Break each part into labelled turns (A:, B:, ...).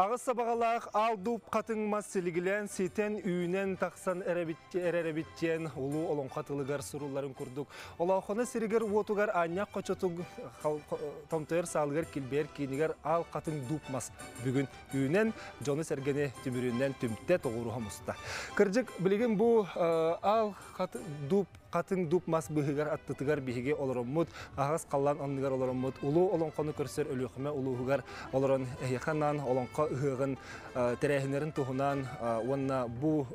A: Ағыз сабағалақ ал дұп қатын мас сілігілен сетен үйінен тақсан әрәрәбіттен ұлу олың қатылығар сұруларын күрдік. Олауқаны сірігер отугар аньяқ қочотуг томтойыр салығар келбер кейінігер ал қатын дұп мас бүгін үйінен жоны сәргені түмірінен түмтте тоғыруға мұста. Кіржік білеген бұл ал дұп қатын дуп мас быһыгар аттытыгар биһиге олороммут ағас қаллан анныгар олороммут улуу олонқону көрсөр өлүөхүмэ улуугар олорон эхиаханан олонқо ыһыгын тәрәһинерин туһунан уонна бу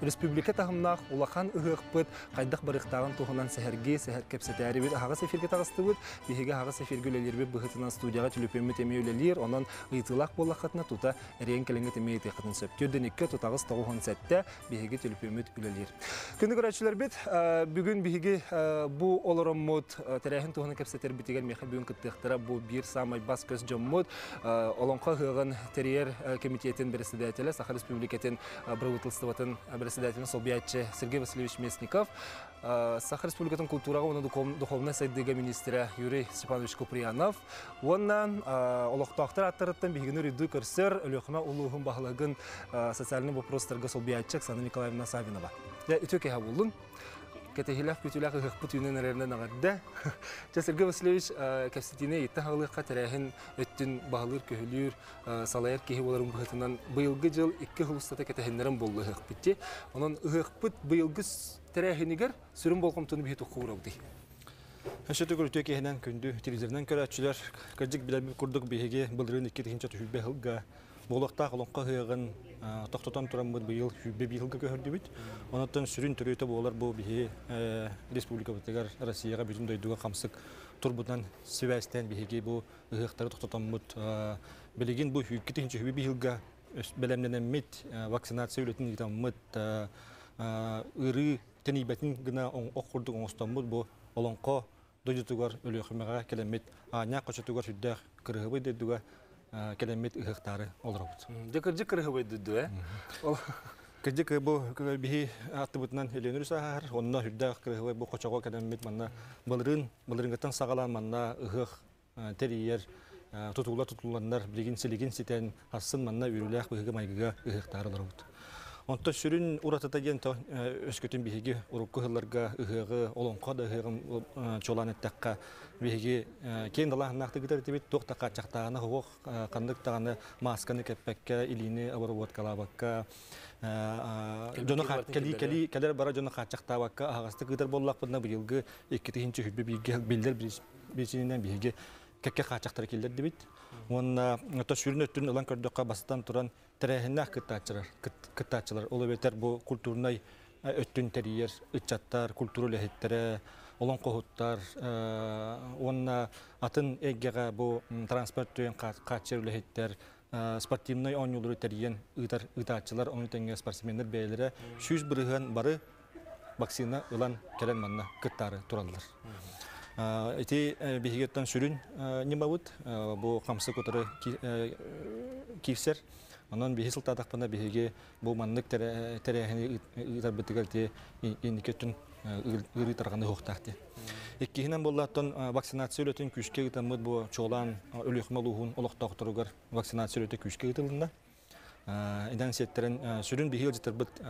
A: республика тахымнах улахан ыһыахпыт кайдах барыхтагын туһунан сәһәрге сәһәр кепсетәри бит ағас эфирге тагыстыбыт биһиге ағас эфирге үлелерби быһытынан студияга түлүпөмү теме үлелер онон ыйтылак боллахатна тута эрен келеңге теме техатын сөптүрден икке тутагыс тогухон сәттә биһиге түлүпөмү үлелер күндү көрәчләр бит бүгүн биһиги бу олороммут тәрәһин туһуна кепсетер битигер меха бүгүн кыттыктыра бу бир самай бас көз жоммут олонко хыгын терьер комитетин председателе сахар республикатын правительствотын председателин солбиятчы сергей васильевич местников Сахар Республикатын культурага оны духовный сайдыга министра Юрий Степанович Куприянов. Оннан олоқтақтар аттарыттан бігіні рүйді көрсер өліқіма ұлығын бағылығын социальный вопростарға сол биятчик Сана Николаевна Савинова. Үтөке ха болдың. Кетехилах күтүлах хыхпут юнен эрерне нагадда. Сергей Васильевич кәпсетине итте тәрәһин өттүн салаяр кеһи боларын быһытынан быйылгы жыл икки хулустата кетехиннерен болду. Онон сүрүн
B: күнді телевизордан екі тігінші түхілбе ғылға болықта қолонқа ғыйығын тоқтотан тұран бұд бұйыл хүбе бейілгі көрді бүт. Онаттан сүрін түрейті болар бұл бейге республика бұтығар Россияға бүтін дойдуға қамсық тұрбұтан севәстен бейге бұл ғыйықтары тоқтотан бұд. Білеген бұл екі тігінші хүбе бейілгі бәлемденен мет вакцинация егітен мұд ыры гына бұл келемит аня келемит ыхыктары олоробут.
A: Декыржы кырыгыбы дедду, э?
B: Кыжык бу биһи аттыбытынан эленүр сахар, онна сүддэх кырыгыбы бу кочого манна сагалан манна ыхых терийер тутула тутуланнар билигин силигин ситен манна үрүлэх быгы майгыга ыхыктары олоробут. Онто сүрүн уратата ген то өскөтүн биһиги урукку хылларга ыһыгы олонко да ыһыгын чолан эттакка биһиги кен далахнакты гитер тибит токтака чактаганы хогок кандык таганы масканы кеппекке илини обработкалабакка жоно кели кели келер бара жоно качактабакка агасты гитер боллак бутна быйылгы 2-нче хүббе биге билдер бисинен биһиги кекке качактар келдер дибит. Онна то сүрүн өттүн улан көрдөккө бастан туран тәрәһиннәх кыттачылар, кыттачылар. Ол бетер бу культурнай өттүн тәриер, ычаттар, культура лехеттере, олон кохуттар, онна атын эггега бу транспорт түйен качыр лехеттер, спортивный онюлуру тәриен ытар ытачылар, оны тәңге спортсмендер бәйләре сүз бирген бары вакцина улан келен манна кыттары тураллар. Эти бихигеттен сүрүн немабыт, бу камсы котыры кивсер, Онон бихи сылтадақ пана бихиге бұл маннык тәрәхіні ұйтар бітігер те ендікеттін ұры тарғаны хоқтақты. Еккихінен боллаттан вакцинация өлетін күшке ұтамыд бұл чолан өліқмал ұғын олықтақ тұрығар вакцинация өлеті күшке ұтылында. Идан сеттерін сүрін бихи өлжітір бұд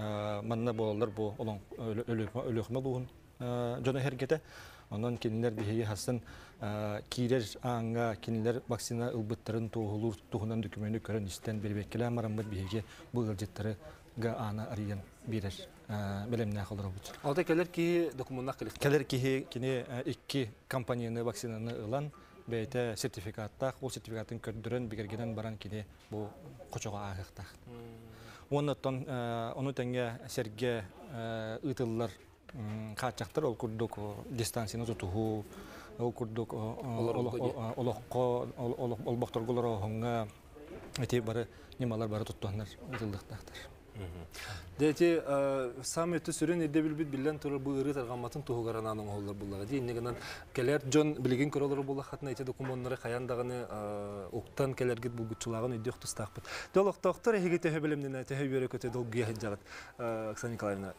B: манна болалар бұл өліқмал ұғын жона хәргеті. Онон кинилер биһиги хасын кирер аңга кинилер вакцина ылбыттарын туһулур туһунан документы көрөн истен бербеккеле марамбыт биһиги бу ылжыттары га ана арыян бирер белемне халырабыт.
A: Алта келер ки документна келер.
B: Келер ки кини икки компанияны вакцинаны ылан бейте сертификатта ол сертификатын көрдүрөн бигергенен баран кини бу кочого агыктак. Оннотон оны теңге серге ытыллар качактар ол курдук дистанцияны тутуху ол курдук олоқко олбокторголор оңга эти бары немалар бары туттуаннар ытылдыктактар
A: Дети сам өтө сүрен эде билбит билен турар бу ыры таргаматын тугугаран аның оллар буллага. Ди негенен келер Джон билген көрөлөр булла хатна эте документтары каяндагыны уктан келергит булгучулагын өйдөх тустакпыт. Долок доктор эге те билимден те хөбөрө көтө долгуя хаджагат. Оксана Николаевна,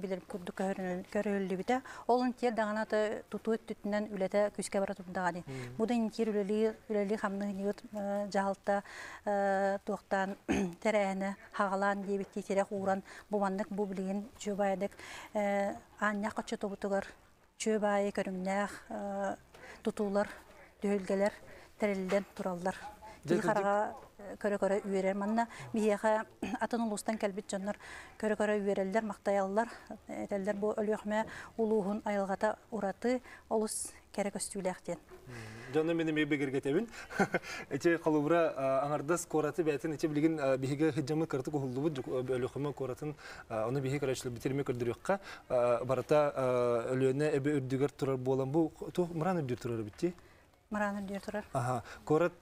C: билер күрдү көрөлү бите. Олон тер дагана ата туту түтүнөн үлете күскә бара турдагы. Бу да инкер үлели үлели хамны нигет жалта туктан терәне хагалан дебит титерек уран буманнык бу билген жобайдык ання качы тобутугар чөбайы көрүмнәх тутулар дөлгелер терелден тураллар. Дихарага көрө көрө үйерер манна мияха атын улустан кәлбит жоннор көрө көрө үйерелдер мактаяллар этелдер бу өлөхмө улуухун айылгата ураты олус керек өстүлэхтен
A: Жонна менен мебегерге тебин. Эче калыбыра аңардас кораты бәтин эче билген биһиге хиҗамы кырты кухулду бу өлөхмө коратын аны биһи карачлы битерме көрдүрөккә барата өлөнө эбе үрдүгөр турар болан бу ту муран үрдүр турар битти.
C: Мараны дер турар.
A: Ага, корат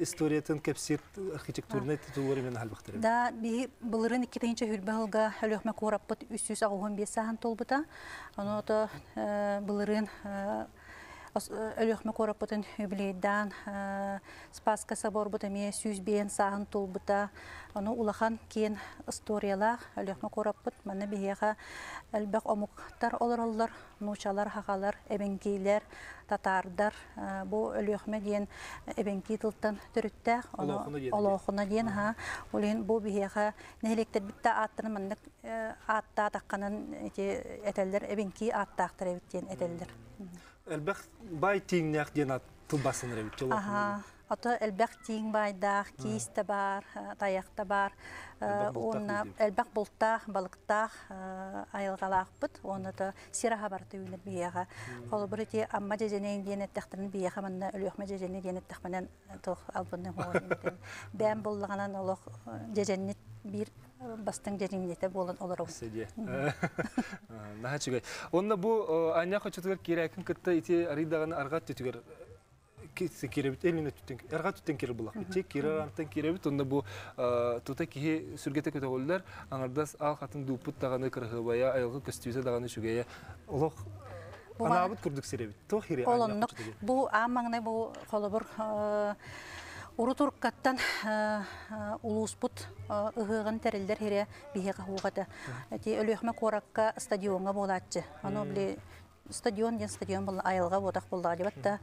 A: историятын кепсит архитектурны титулары мен халбактыр.
C: Да би былырын иккитенче хүрбәлга өлөхмө кораппыт 300 15 сахан толбута. Аны то былырын өлөхмө кораппытын юбилейдан Спаска собор бутаме сүз бен сахан толбута. Аны улахан кен историялар. Өлөхмө кораппыт мана бияга элбек омуктар олороллар, нучалар, хагалар, эбенкейлер, татардар. Бу өлөхмө диен эбенки тылтан төрүттәк, олохуна диен ха. Улен бу бияга нелектер битте аттын атта такканын эти этелдер эбенки аттактыр эбиттен этелдер.
A: Элбек бай тиңнәк диен ат тубасын рәбит жолы.
C: Ага. Ата элбек тиң байдах, киис та бар, таяк та бар. Онна элбек бултах, балыктах айылгалакпыт. Оны да сираха бар түйүнөр бияга. Ол бир ти амма жеженен диен эттехтерин бияга манна өлөкмө жежене диен эттехменен тох албынны. Бәм буллаганан олох жеженни бир бастың жежеңдете болон олору.
A: Седе. Наха чугай. Онна бу аня хочотугар кирәкин кытта ити аридаган аргат түтүгөр кисе киребит элине түтен арга түтен кире булак бит кире антан киребит онда бу тута ки сүргете көтө голлар аңардас ал хатын дупут таганы кыргыбая айылгы көстүзө даганы шугая олох анабыт күрдүк серебит то хире
C: Олоннук бу амаңны бу холобур Уру туркаттан улуспут ыгыгын терилдер хире бихе кахугата. Эти өлөхмө коракка стадионга болатчы. Аны били стадион ден стадион бұл айылға бодақ болды дебатта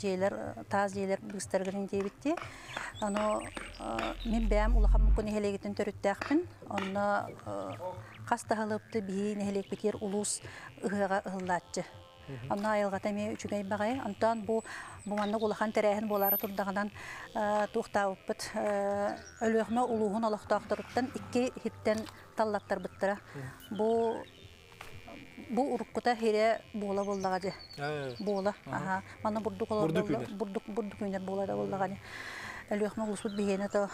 C: жейлер таз жейлер быстыргырын дебитти аны мен бәм улахан мүмкін эхелегетін төрүттәкпін онна қастахалыпты бии нехелек бекер улус ыгыга ыгыллатчы Анна айылға тәме үчүгәй багай. Антан бу буманны улахан тәрәһен болары турдагынан тухтабыт өлөхмө улугун алактактырыптан икки хиттен таллактар биттера. Бу бу уруккута хире бола болдага же. Бола. Аха. Мана бурдук олор бурдук бурдук күнер бола да болдага же. Бигене то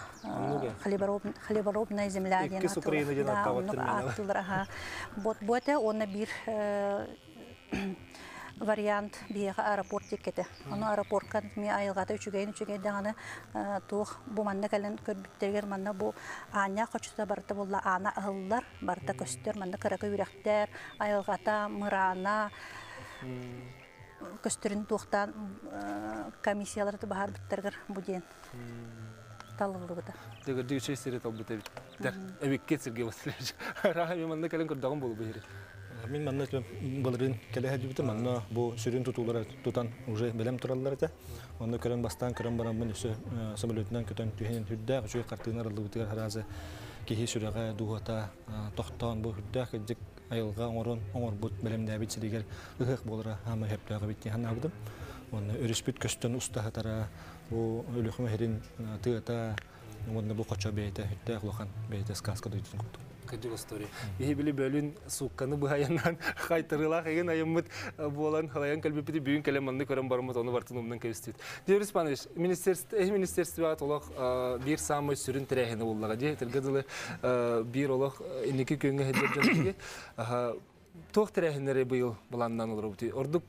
C: хлеборобная земля
A: дена. Икки.
C: Аха. Боте оны бир вариант биега аэропорт тиккете. Аны аэропортка ми айылгата үчүгейин үчүгей даганы тух бу манна кален көрбүттергер манна бу аня кочута барта болла ана ыыллар барта көстөр манна кыракы үрәктер айылгата мырана көстөрүн тухтан комиссиялар бахар биттергер бу ден. Талылыгыда.
A: Дегер дигер чей сире табыт эбит. Дер эбикке сирге басылар. Рахами манна кален көрдөгөн болу бу
B: Мин манна балырын келе хаҗибите манна бу сүрүн тутулары тутан уже белем тураллар эте. Онда көрөн бастан көрөн барам мен үсө самолетнан көтөн түһен хүддә үсө картынар алды битер харазы кихи сүрәгә дугата тохтан бу хүддә кыҗык айылга орон оңор бут белем дә бит силегер ыгык булыра һәм хәптәгә бит һән абдым. Онда өрүспүт көстөн уста хатара бу өлөхмә херин тыата онда бу кочо бейте хүддә хлохан бейте сказка дуйтын кутту
A: кыдык история. Бихи били бөлүн сукканы быхаяннан кайтырыла кеген айыммыт болан халаян калбипити бүгүн келем манды көрөн бармыт оны бартын умнан кебистит. Дерис Панович, министерство министерство ат олох бир самый сүрүн терехини буллага же телгедылы бир олох инеки көнгө хеджерден тох терехинери быйыл буландан олор бути. Ордук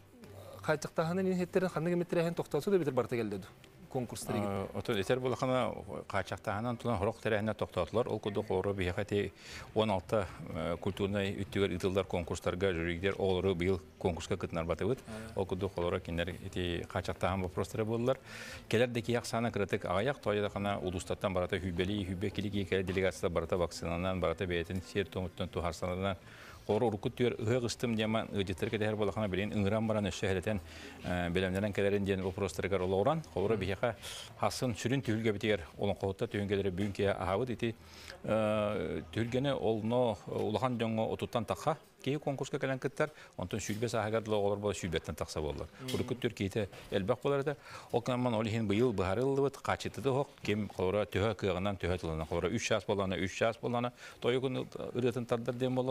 A: кайтыктаханы ин хеттерин ханны кеметтерехин токтосу да битер барта келдеду. Конкурстар егит.
D: Ото этер булахана качактаһынан тулан хорок терәһенә токтатылар. Ул куду хоры бихәти 16 э, культурный үттүгәр итылдар конкурстарга жюридер олору быел конкурска кытнар батыбыт. Ол куду хоры киндер ити качактаһан вопростары булдылар. Келердеки яксаны критик аяк тойда кана улустаттан барата хүбели хүбе килики кә делегация барата вакцинанан барата бәйтен сер томуттан тухарсанан Хору уркут төр ыгыстым дияма ыдиттерге дәһәр булахана билен ынгран баран шәһәрәтән белемнәрен кәләрен диен вопростарга олоран. Хору бихәка хасын олон олно улахан отуттан таққа кей конкурска кәлән кіттер, онтон сағагардылы олар. Урыкут төр кейті әлбәқ болар да, ол быйыл бахарылы быт, қачытыды хоқ, кем тылына, час час болана, тойы күн үретін тардар дем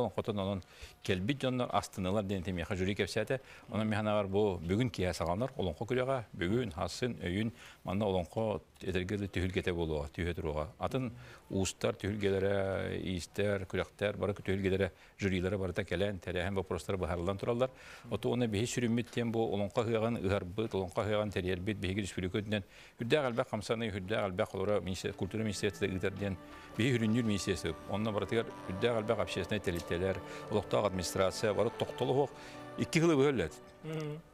D: келбит жоннар астынылар ден темеха жюри кепсәте, оның механа бар бұл бүгін кия сағанар, олонқо күлеға, бүгін, хасын, өйін, манна олонқо этергеле түйілгете болуға, түйе тұруға. Атын уустар түйілгелері, иістер, күректер, бары түйілгелері жюрилері барыта келен, тәрәһен вопростар бахарылдан туралар. Ото оны бихи сүрүммит тем бу олонқа хыган ыгарбыт, олонқа хыган терьербит бихи республикадан хүддә галбак хамсаны хүддә галбак олора культура министрлыгы ден бихи хүрүннүр министрлыгы. Онна барытыгар хүддә галбак общественный телителер, олоқтақ администрация бары тоқтолу хок. Икки хылы бөлөт.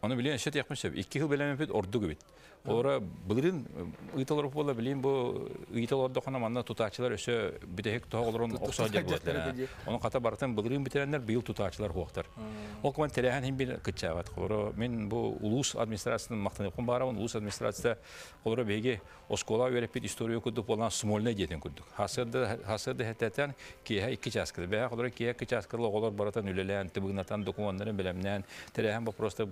D: Оны билен шет якмыш. Икки хыл белемен бит орду бит. Ора былырын ыйталар бола билин бу ыйталарда хана манна тутачылар өсө битек тоголорун окса деп булат. Оны ката бартын былырын битереннер быйыл тутачылар хоктар. Ол коман телехан хим бил кычагат. Ора мен бу улус администрациясынын мактанып кон барабын. Улус администрацияда ора беге оскола өйрөп бит история кудуп болан баратан вопростар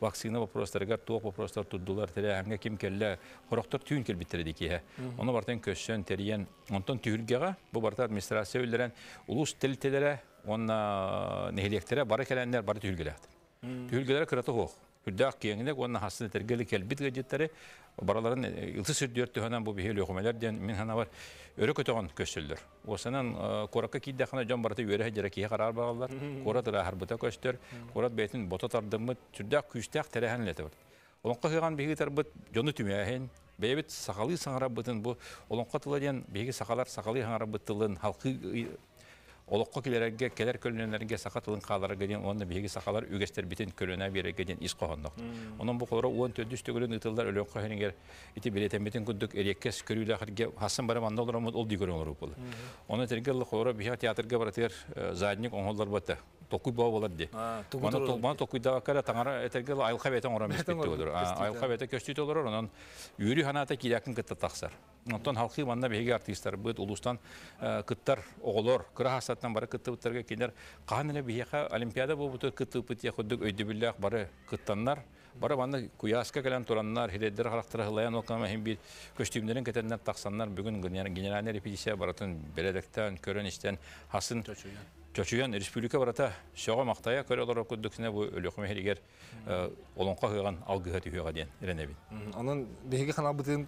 D: вакцина вопростарга тоқ вопростар tuddular tere hamga kim kelle хорохтор түйін келбиттер дикие. Оны бартан көссөн териен онтон түйүлгега бу барта администрация үлдерен улус тилтелере онна нехилектере бары келеннер бары түйүлгелет. Түйүлгелер кыраты хох. Хүддәк киеңнек онна хасын тергели келбит гаджеттери бараларын ылсы сүрдүр төһөнөн бу бихел окумалар ден мен хана бар өрө көтөгөн көсөлдөр. Осанан коракка кидде хана жон барты өрө хәҗәрә кие карар багалар. Корат ра харбыта көстөр. Корат бетин бота тардымы сүрдәк күстәк терәһәнләте бар. Олонқа хыган биги тарбыт жону түмәһен. Бәйбит сақалы саңара бытын бу олонқа тыладен биги сақалар сақалы саңара быттылын халкы Олоққа келерге келер көлөнәргә сака тылын каларга дигән онда биги сакалар үгәстер битен көлөнә бирергә дигән ис. Онан бу колора 10 төдүс төгөлөн ытылдар өлөн кохенгер ити билетен битен күдүк эреккес көрүлә хәргә хасын бара манда олар ол дигән олар бул. Оны тергел колора бия театрга баратыр задник оңоллар батты. Токуй бау болар ди. Мана толман токуйда кара таңара этергел айлка бетен орам бит olur. Айлка бете көстүт олар онан юри ханата кирякын кытта таксар. Онтон халкы манда беге артисттар бит улустан кыттар оголор кыра хасаттан бары кытты буттарга кинер каан эле бияха олимпиада бу буту кытты бут я ходук өйдү биллах бары кыттаннар бары манда куяска келен тураннар хиреддер характары хылаян окама хим бир көстүмдерин кетеннер таксаннар бүгүн генеральный репетиция баратын беледектен көрөн иштен хасын Чочуян республика барата шоға мақтая көрі олар күдіксіне бұл өліқіме херігер олонқа қойған алғыға түйеға дейін иренебин.
A: Onun беги хана бутын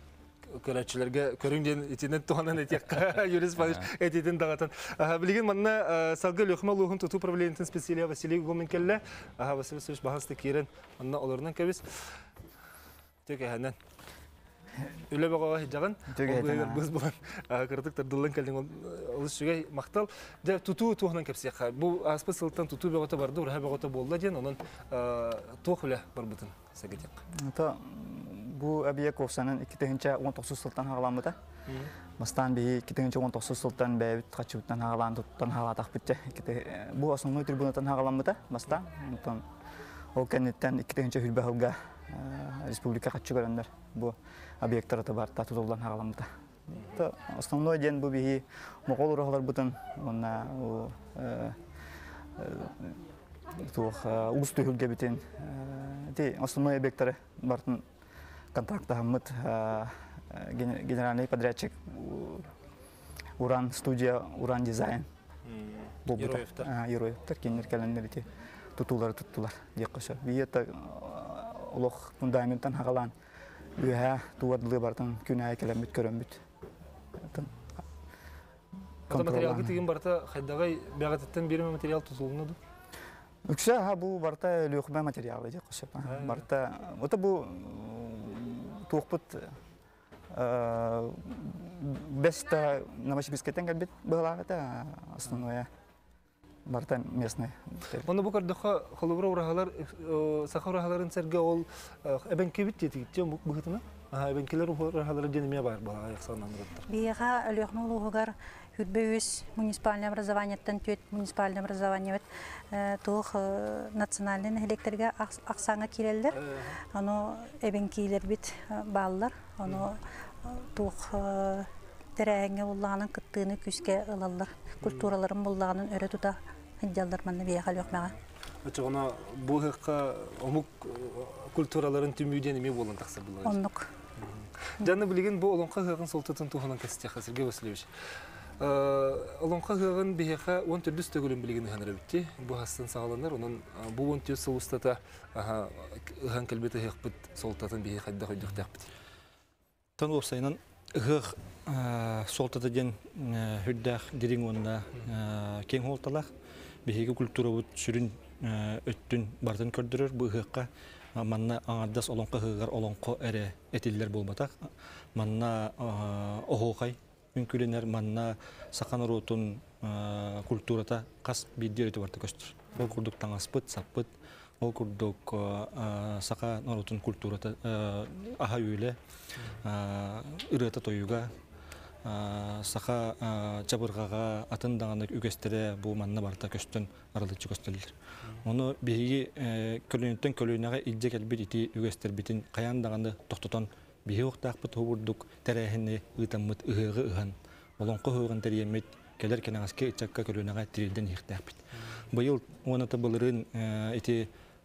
A: көрәтчілерге көріңден итинен туғанын етек юрис Павлович этиден дағатын. Білген манна салғы лөхмә лухын туту правлениятын специалия Василий Гомин келле. Василий Васильевич бағасты керен манна оларынан кәбіз. Төк. Үле бағаға хиджаган. Біз бұлан кырдык тардылын кәлдің олыс мақтал. Жа туту туғынан кәпсек. Бұл аспы сылттан туту бағыта барды, ұрға бағыта болды ден, туқ бар бұтын сәгедек.
E: Ата бу әбие ковсанын 2019 сылтан хағаламыда. Бастан би 2019 сылтан бәбит қачыбыттан хағалан туттан хағалатақ бітте. Бу основной трибунатан хағаламыда бастан. Ол кәнеттен 2000 хүлбә хылға республика қачы көрәндер. Бу объекттары бар та тутулдан хағаламыда. Та основной ден бу бихи моқол урахлар бутын. Онна тух улус түйүлге битен. Ти основной объекттары бартын контракта хаммыт генеральный подрядчик Уран студия, Уран дизайн. Бұл
A: Ероевтар.
E: Ероевтар кенер кәлендер ите тутулар туттулар. Деккоша. Биета олох фундаменттан хагалан. Үһә туадылы бартын күнә келемит көрөмбүт.
A: Ата материалғы теген барта хайдағай бәғатеттен беріме материал тұтылынады.
E: Үксә ха бу барта лөхбә материалы деккоша. Барта. Ота бу туохпут беста Новосибирскетен кэлбит быһалаагата основное барта местный.
A: Оны бу кардыха холобра урахалар саха урахаларын серге ол эбен кебит жетик жем бухытына. Ага эбен келер урахалары денеме бар бала яқсанан роттар.
C: Биеха өлөхнө улугар хүтбөйүс муниципальное образованиеттен төт муниципальное образование бит тух национальный электрге аксаңа кирелдер. Аны эбенкилер бит баллар. Аны тух терәңе улланың кыттыны күскә ылаллар. Культураларын буллаганын өрө тута хәҗҗаллар манны биеха өлөхмәгә.
A: Ачыгына бу хакка омук культураларын түмүден эме болон таксыр булар.
C: Оннук.
A: Жанны билген бу олонка хагын солтатын туханан кастя Сергей Васильевич. Олонка хагын бихеха 10 төрдүс төгөлүн билген ханыр битти. Бу хастын сагаланар, онун бу 10 төс сылыстата аха хан хакбыт солтатын хойдук тапты.
B: Тан опсайнан ыгых солтата ден хүрдах дирин онда кең холталах биһиги культура бут сүрүн өттүн бартын көрдүрөр. Бу ыгыкка манна аңардас олонко ыгыгар олонко эре этиллер болбатак манна охоокай үңкүленер манна сакан урутун культурата кас биддер өтү барты көстүр ол курдук таңаспыт саппыт. Ол курдук сака норутун культурата аха үйле ырыта тоюга саха чабыргага атын даганы үгестере бу манна барта көстөн аралычы көстөлөр. Оны биги көлөнтөн көлөнага идже келбит ити үгестер битин каян даганы токтотон биги уктакпыт хубурдук терехини ытаммыт ыгыгы ыхан. Олонко хыгын териемит келер кенагаске ичакка көлөнага тирилден ихтакпыт. Быйыл оната былырын ити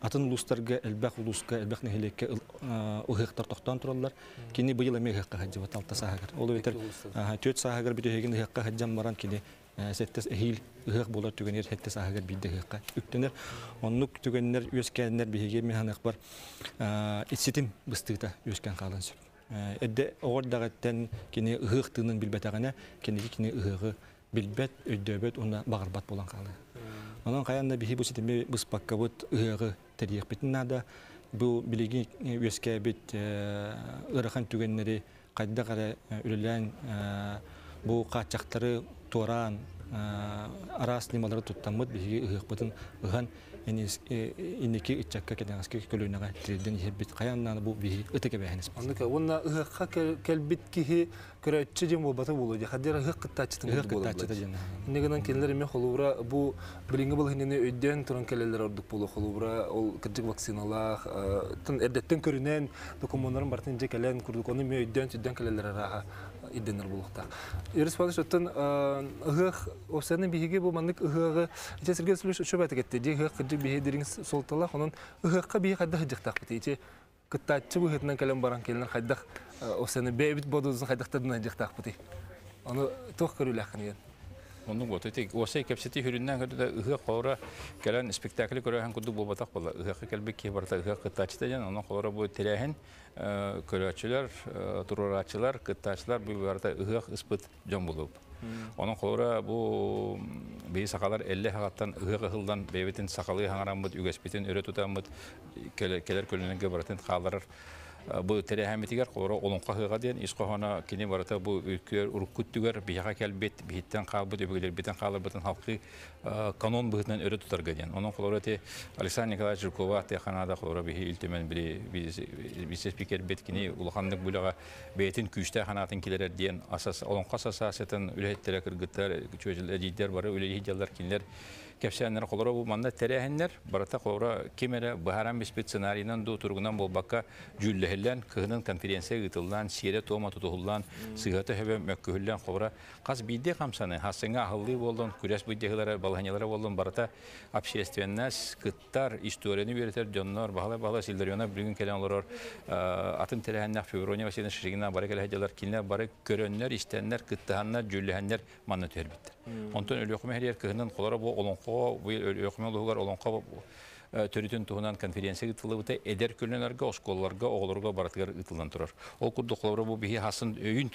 B: атын улустарга элбак улуска элбак нехилекке ыгыктар токтон тураллар. Кини быйыл эме ыгыкка хаджыбат алта саагар ол ветер төт саагар битегин ыгыкка хаджам баран кини сеттес эхил ыгык болар түгенер хеттес агар бидде ыгыкка үктенер оннук түгеннер үескеннер биһиге мен ханак бар итситим быстыгыта үескен калын сөп. Эдде огор дагаттен кини билбетагана билбет өйдөбөт уна болан калы быспаккабыт ыгыгы териек битин нада бу билиги үеске бит ырыхан түгеннери кайда кара үлелен бу качактары туаран арас нималары туттаммыт биһиги ыгыкпытын ыхан инники ичакка кедеңаске көлөнага тирден ихебит каяннан бу биһи ытыке бэхенис
A: Анныка онна ыгыкка келбит кихи көрөтчү жем болбаты болу. Хадер ыгык кыттачытын болу.
B: кыттачыта жана
A: Негенен келлер эме холубра бу билинге был хинене өйдөн туран келелер ордук болу холубра ол кырдык вакциналар тын эрдеттен көрүнен документтарын бартын же келен курдук оны ме өйдөн түдөн келелер араха иденер булукта. Ирис Павлович оттан ыгык осаны биһиге бу мандык ыгыгы ите Сергей Васильевич чөбәт кетти. Же ыгык кырдык биһи дирин солтала онун ыгыкка биһи кадда хыжыктак бит. Ите кыттачы бу хетнен келен баран келен кайдак осаны бебит бодузун кайдактан хыжыктак бит. Аны тох көрүләк
D: вот эти осы кепсети хүрүннән көрдө ыгы кора келен спектакль көрөһөн куду болбатак була. Ыгы келбек ки барта ыгы кытачта жан, онун кора бу терәһен көрөчүлөр, турурачылар, кытачылар бу барта ыгы испыт жон болуп. Онун кора бу бей сакалар 50 хагаттан ыгы кылдан бебетин сакалы хаңарамбыт, үгеспетин өрө тутамбыт, келер көлөнөнгө баратын калдырыр. Бу терехәмитигер кора олонка хыга ден исқохана кини барата бу үкөр уруккуттугер бияга келбет биһиттен калбыт өбөгөлөр битен калыр бутын халкы канон быһытынан өрө тутарга ден онун колора те Александр Николаевич Жукова те ханада колора бихи илтемен бири вице спикер бет кини улахандык булага бетин күчтә ханатын килер ден асас олонка сасасатын үлеттере кыргыттар чөжүл эдидер бары үлеһи жаллар кинлер кепсәннәр колора бу манда терехәннәр барата колора кемере баһарам бис сценарийнан ду тургунан болбакка жүлле үлеллен кыһынын конференция гытыллан сире тома тутуллан сыгата хөбө мөккүллән хобра каз бидде камсаны хасыңа ахыллы болдун күрәс биддегеләре балганялары болдун барата общественность кыттар историяны беретер жоннор бахала бахала силдерьона бүгүн келен олорор атын телеханнак феврония василин шигина бары келе хаҗалар кине бары көрөннөр истеннер кыттаһаннар жүлләһәннәр манны төрбиттер онтон өлөкмө кыһынын колора бу олонко бу өлөкмө лугар олонко төрүтүн туһунан конференция гытылыбыта эдер көлнөлөргө осколларга оголорго баратыгар ытылдан турар ол курдуклары бу бихи хасын өйүн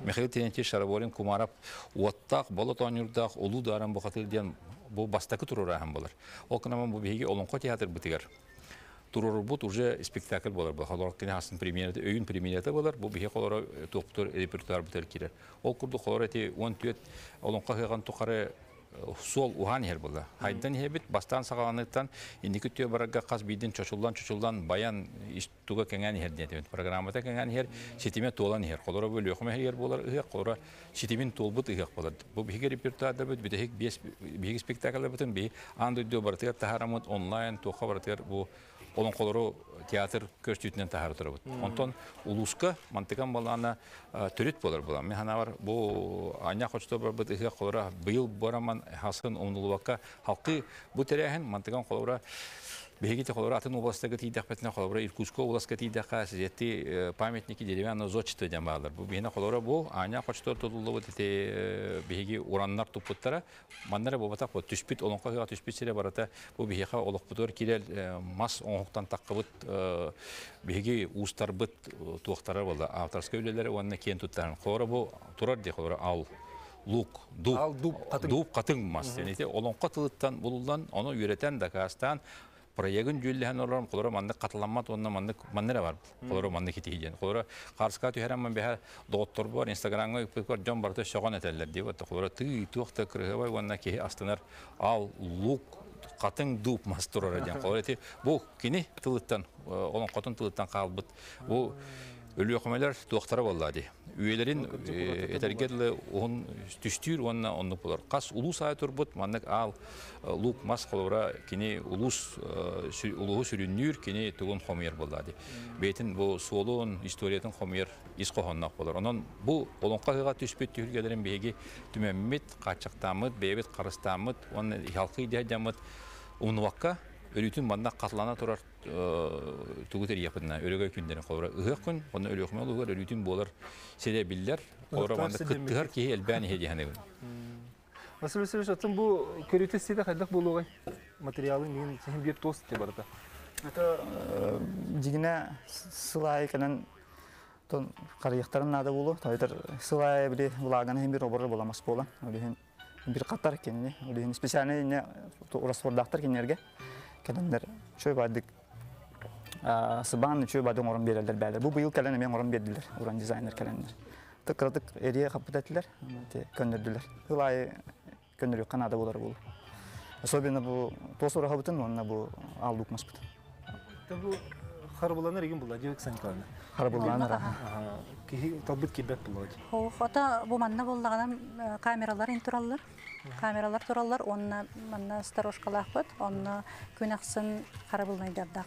D: михаил тененти шараворин кумарап уаттак болот онюрдак улуу диен бу бастакы ол кынаман бу театр бытыгар. Турурбут уже спектакль болар бұл холор кине хасын премьеры өйүн премьеры болар бу бихи холоро токтор репертуар бутер кирер ол курду холор эти он түет олонко хыган сол ухан хер була. Хайдан хебит бастан сагаланыктан индики түйө барага каз бидин чочулдан чочулдан баян истуга кеңен хер дете. Программада кеңен хер ситиме толан хер. Колора бөл өкмө хер болар ыгы колора ситимин толбут ыгы болар. Бу биге репертуарда бит бидек бес биге спектакль бутун би анды дө бартыгар тахарамут онлайн тоха бартыгар бу Олон колору театр көрсөтүнөн тахар турабыт. Онтон улуска мантыган балана төрөт болар була. Мен хана бар бу аня хочто бар бит ихе колора быйыл бораман хасын умнулуакка халкы бу мантыган колора Бегите холора атын областагы тидак бетне холора Иркутск областка тидакка сизети памятники деревянно зодчество дем балар. Бу бена холора бу аня хочтор тулулу бу те беги ураннар тупуттара маннара бу батак бу түспит олонка га түспит сире барата бу бега олок бутор кирел мас оңуктан таккыбыт беги устар быт туактары болду. Авторская үлелери онна кен туттарын. Холора бу турар де холора ал лук, дуб,
A: дуб, катың
D: мас. Яни олонка тылыттан булулдан, оны үйретен дакастан проегін жүлләһен оларым колора манны катламат онна манны маннера бар. Колора манны китиген колора карска түһәрәм мен бәһә доктор бар инстаграмга бар жон барты шогон этеллер дип атты колора ты туакта кырыгы ванна ки астынар ал лук катын дуп мастурара дигән колора ти бу кини тылыттан олон катын тылыттан калбыт бу өлү өкмөлөр туактары болду үелерин этергедле он түстүр онна онны булар кас улус ай турбут маннык ал лук мас колора кини улус улуу сүрүннүр кини тугун хомер болду бетин бу солун историятын хомер ис кохоннак болор онон бу олонка кыга түспүт түргелерин беги түмөммит качактамыт бебет карыстамыт он халкы идеямыт унуакка өрүтүн манна катлана турар тугутер япына өрөгө күндерин колора ыгы күн оны өрөкмө олугар өрүтүн болар седе биллер манна
A: седе
D: кыттыгар ки
A: Василий Васильевич, атын бу көрүтө сиде хайдак болугай материалы мен сен бир тост барда.
E: Это сылай тон карыяктарын нада болу. Тайтыр сылай бири булаган хем бир оборы боламас болан. Бир кенне, специальный не урасфордактар кенерге. Кенендер чөй бадык сыбан чөй бадык орын берелер бәлер. Бу быйыл кален мен орын бердилер, уран дизайнер календер. Тыкырдык эрие капыт этилер, те көндөрдүлөр. Сылай көндөрү канада болар болу. Особенно бу тосура хабытын, онна бу алдук маспыт.
A: Та бу харбуланы реген була дебек санканы.
E: Харбуланыр.
A: Ага, ки табыт кибет була.
C: Хота бу манна боллаганам камералар ин тураллар. Камералар тураллар, онна манна сторожкалах бут, онна күнәксын харабылнай дардак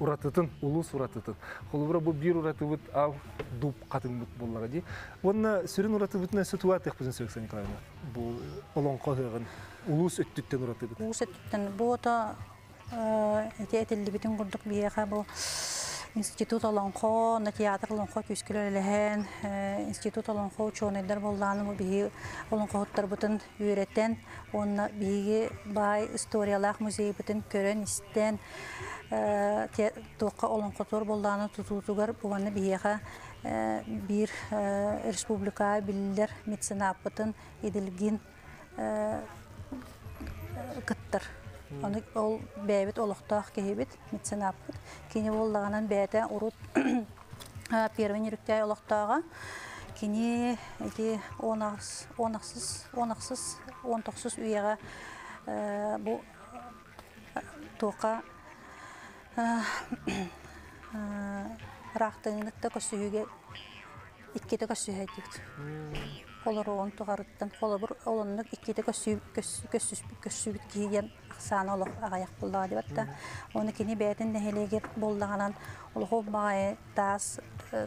A: уратытын, улус уратытын. Холубра бу бир уратыбыт ав дуб катын бут боллага ди. Онна сүрүн уратыбытына ситуация бизин Сөксөн Николаевна. Бу олонко хыгын улус өттүттен уратыбыт.
C: Уусеттен буота эти этилли битин курдук биеха бу институт олонхо, на театр олонхо күскүлөлөһөн, институт олонхо ученыйлар боллааны бу биһи олонхоттар бутын үйреттен, онна биһиги бай историялах музей бутын көрөн истен туокка олонхотор боллааны тутутугар буганны биеха бир республика биллер бутын идилгин кыттар Оны ол бәбит олохтоох кehibit меценаппыт. Кини боллаганан бәтә урут первый нерүктәй олохтоога. Кини эти онакс, онаксыз, онаксыз, онтоксыз үйәгә э, рахтыңныкта көсүгө иккете көсүгө дит. Колор он тугарыттан колобур олоннук иккете көсү көсүс көсүбүт кийген саны олох агаяк булла деп атта. Оны кини бәтин нехелегер боллаганан олохо багай тас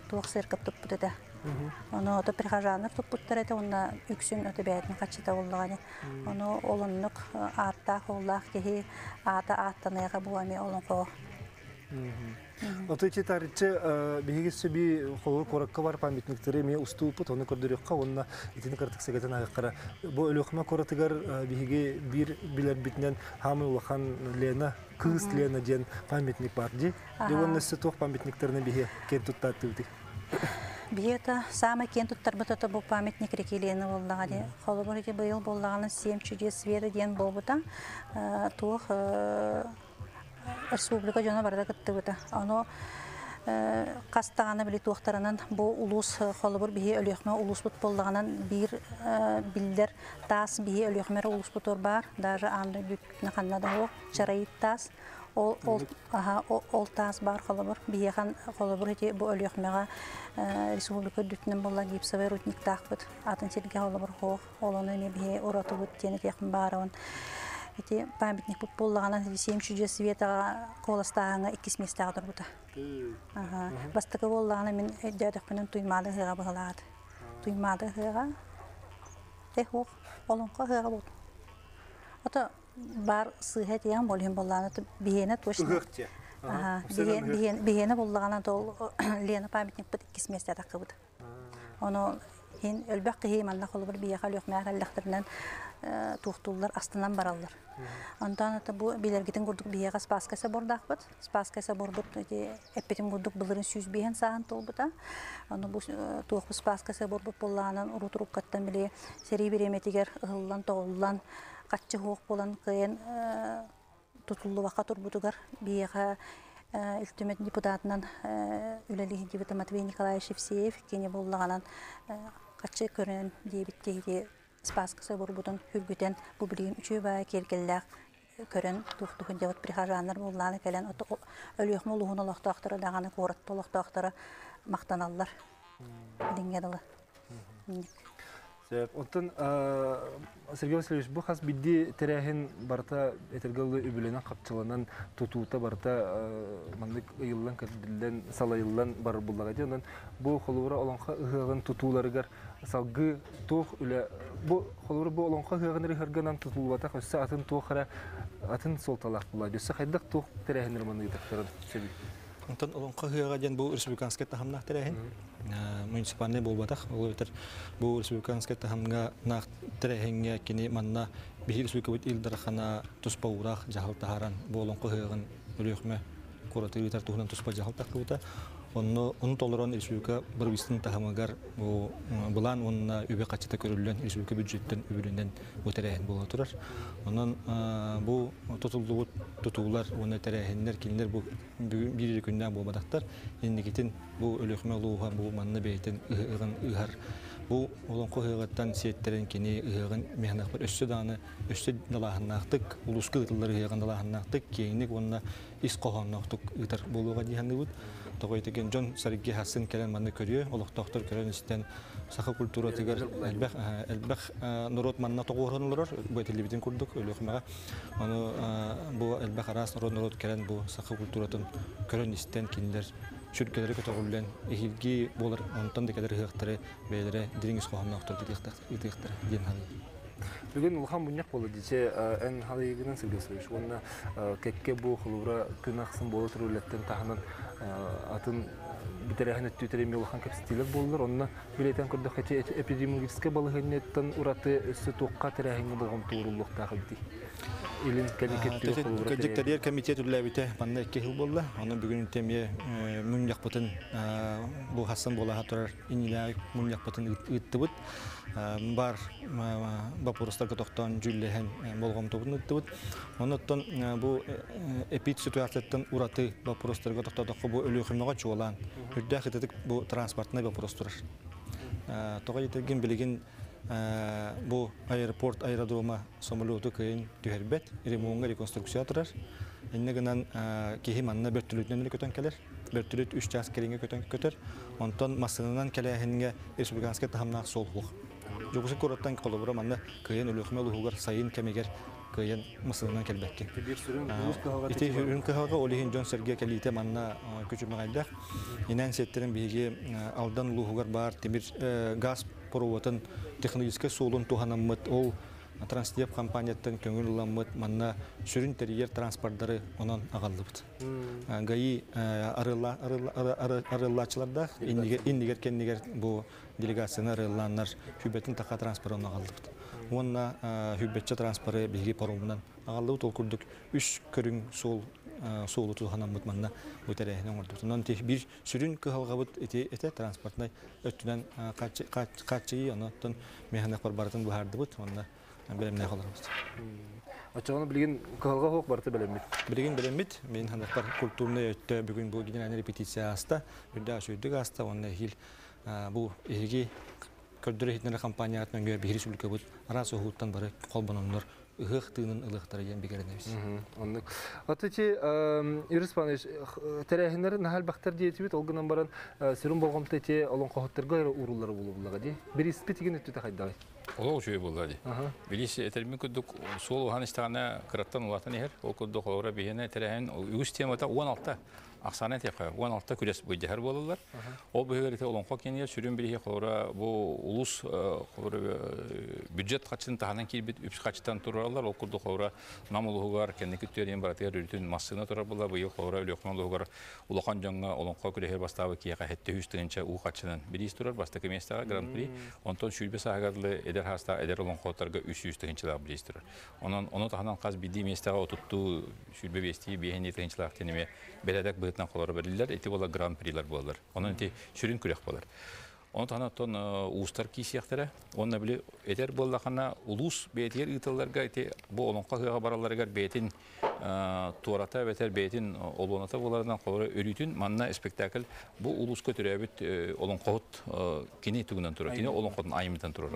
C: туак серкеп туппут Оны ото прихожаныр туппуттар эте, онна үксүн өтө бәтин качыта боллаганы. Оны олоннук аатта холлах кеhi аата ааттаныга буами олонко
A: Оты чи тарчы биһиги сөби холу коракка бар памятниктери ме устуупут оны көрдөрөкка онна итин кыртык сегетен агаккара бу өлөхмө коратыгар биһиги бир билер битнен хамы улахан лена кыз лена ден памятник бар ди дегон несе тох памятниктерне биһи кен туттатты
C: Биета самый кен туттарбыта бу памятник рекелені боллагади. Холобор ити быйыл боллаганы 7 чудес света ден болбута. Туох республика жона барда кыттыбыта. Аны кастаганы били туохтарынан бу улус холобор бихи өлөкмө улус бут бир билдер тас бихи өлөкмө улус бутор бар. Даже чарайыт тас. Ол ол аха ол тас бар ити бу өлөкмөга республика дүтнен болла гипсовый рудник. Атын сирге хох. Не барон. Эти памятник бут боллаганан 7 чудес светага коластагаңа 2 местага турбута. Ага. Бастыгы боллагана мен менен туймады хыга багалаад. Туймады хыга. Те хох, олонка хыга бут. Ата бар сыйга тиян болын болланы бихене точно. Ага, бихене боллагана тол Лена памятник бут 2 местага кыбыт. Оны хин өлбәк кыһи манна холы бер бия хал юкмә хәлләхтернән тухтуллар астынан бараллар. Онтан ата бу билергитен гурдук бияга спаскаса бордакбыт. Спаскаса бордук эти эппетин гурдук булырын сүз биен саан толбута. Аны бу тух спаскаса борбут болланан урутурук каттан биле сери биреметигер ыллан тооллан катчы хук болан кыен тутуллу вака турбутугар бияга Илтүмет депутатынан үлелиһин дебита Матвей Николаевич Евсеев кене боллаганан качы көрөн дебит кейди спаскасы бурбутун хүргүтен бу билигин үчүү баа келгеллак көрөн тухтухун дебит прихожандар болланы келен өлүөх молугун олохтоохтора даганы куорат толохтоохтора мактаналлар. Диңгедылы
A: Онтон Сергей Васильевич бу хас бидди терәһин барта этергеллы үбүлене капчыланан тутуута барта мандык ыйыллан кәдиллән салайыллан бар буллага ди. Ондан бу холура олонха ыгыгын тутууларыгар салгы тух үле бу холура бу олонха ыгыгын рыгырганан тутуулбата хөссә атын тухара атын солталак була. Дөсә хайдак тух терәһин романы итәктәрен сөби.
B: Онтон олонқа хыяга ден бу республиканская тахамнах терәһин. Муниципальный болбатах, ол өтер бу республиканская тахамга нах терәһингә кини манна бихи республика бит илдархана туспа урах жахал тахаран бу олонқа хыягын өлөхмә кураты итер тухнан туспа жахал тахута. Онно он толорон республика бер вистин тахамагар бу булан онна үбе качыта көрүлгән республика бюджеттен үбүлүнен өтерәһин була турар. Онан бу тотулдуу тутуулар оны терәһиннәр кинләр бу бир күндән булмадактар. Иннигитин бу өлөхмә лууга бу манны бейтен ыгын ыгар. Бу кини ыгын өссө даны өссө ыгын онна ис кохонноктук ытар диханыбыт. Тогой деген Джон Сарги Хасын келен манны көрүө, олох доктор көрөн истен саха культура тигер элбэх элбэх нурот манна тогорунлар бу телевизион курдук өлөхмәгә. Аны бу элбэх арас нурот нурот келен бу саха культуратын көрөн истен киндер шүркелери көтөгүлен ихилги болар онтон декелер хыктары бейлере дириңис коханноктор дитихтер ден ханы.
A: Бүгін улхан бұньяқ болды десе, ән халайығынан сілгесілеш. Онына кәкке бұл қылуыра күн ақсын болы тұру үлеттен тағынан атын битерәһен түтерем юлхан капстилер булдылар. Онна билетен көрдөх эти эпидемиологический балыгыннеттен ураты өссө туққа терәһенге болгон тууруллуктаа хылды. Илин холбура
B: Көжектәрдер комитет үлләбите манна 2 ел булды. Аны бүгүн теме мүн якпытын бу хасан була хатыр иниләк мүн якпытын ыттыбыт. Бар бапурыстарга токтон жүлләһен болгом тобун ыттыбыт. Онуттан бу эпид ситуацияттан ураты бапурыстарга токтодокко бу өлүү химнага чуалан. Үрдә хитетик бу транспортны бапурустар. Тога етеген билеген бу аэропорт аэродрома самолету кыйын реконструкция турар. Инне гынан кеһи манна бертүлүтнән көтөн келер. Бертүлүт 3 час кереңге көтөн көтөр. Онтон масынынан келәһенге республиканская тахамнак солхук. Жогусы короттан колобура манна кыйын өлөхмө лугугар сайын кемегер кыйын
A: улус каһага
B: Ити хүрүн кыһага олиһин Джон Сергей Калите манна күчү магайдах. Инен сеттерин биги алдан лугугар бар темир газ проводын технологический сулун туханаммыт ол Транснефть компанияттан көңүл ламмыт манна сүрүн терьер транспорттары онон агаллыбыт. ГАИ арыла арылачыларда иннигер кеннигер бу делегацияны арыланнар хүбетин така транспортын агаллыбыт. Онна хүбетче транспорты биги паромунан агаллыбыт ол курдук үш көрүң сол соолу туханаммыт манна бутерехне ордут. Нон тех бир сүрүн кыһалгабыт эти эте транспортнай өттүнен каччы онотон механак бар бартын бухардыбыт онна белемне каларбыз.
A: Ачаганы билген каһалга хок барты белемит.
B: Билеген белемит, мен ханактар культурный өттө бүгүн бу генеральный репетиция аста, үрдә сөйдүк аста, онна хил бу эги көрдөрө хитнер компаниятын гөр бир республика бут арасы хуттан бары колбононнор ыгых тыынын ылыктары ен бигеренебиз.
A: Онны. Атычы Ирис Паныч терәһеннәр нахал бактар диетибит олгынан баран сүрүн болгон тете олон кохоттарга уруллары булу булага ди. Бир испит деген өттү тахайдай.
D: Олоо чүй булды. Билис этерми сол ханыстана кыраттан улатан ехер. Ол олора үгүс темата 16 Аксана тепка 16 күрес буйдыһар болалар. Ол олон сүрүн бу улус хора бюджет качын таханан килбит үпс качтан туралар. Ол намулугар баратыр массына була бу улахан жаңга олон кокүлехер бастабы кияка хетте хүстүнчө у качынан бирис турар бастакы местага гран-при. Онтон шүлбе сагарлы эдер хаста эдер олон котарга 300 тыгынчылар бирис турар. Онон оны таханан каз биди местага отутту шүлбе бести бехени тыгынчылар тенеме беледек бытынан колор берилер, эти бола гран-прилар болар. Онон эти шүрин күрек болар. Оны тана тон уустар кисияқтары, онна биле этер боллахана улус бетер ытылларга эти бу олонка хыга бараларга бетин туарата бетер бетин олоната болардан колор өрүтүн манна спектакль бу улус көтөрөбүт олонкот кини тугунан тура. Кини олонкотун айымдан тура.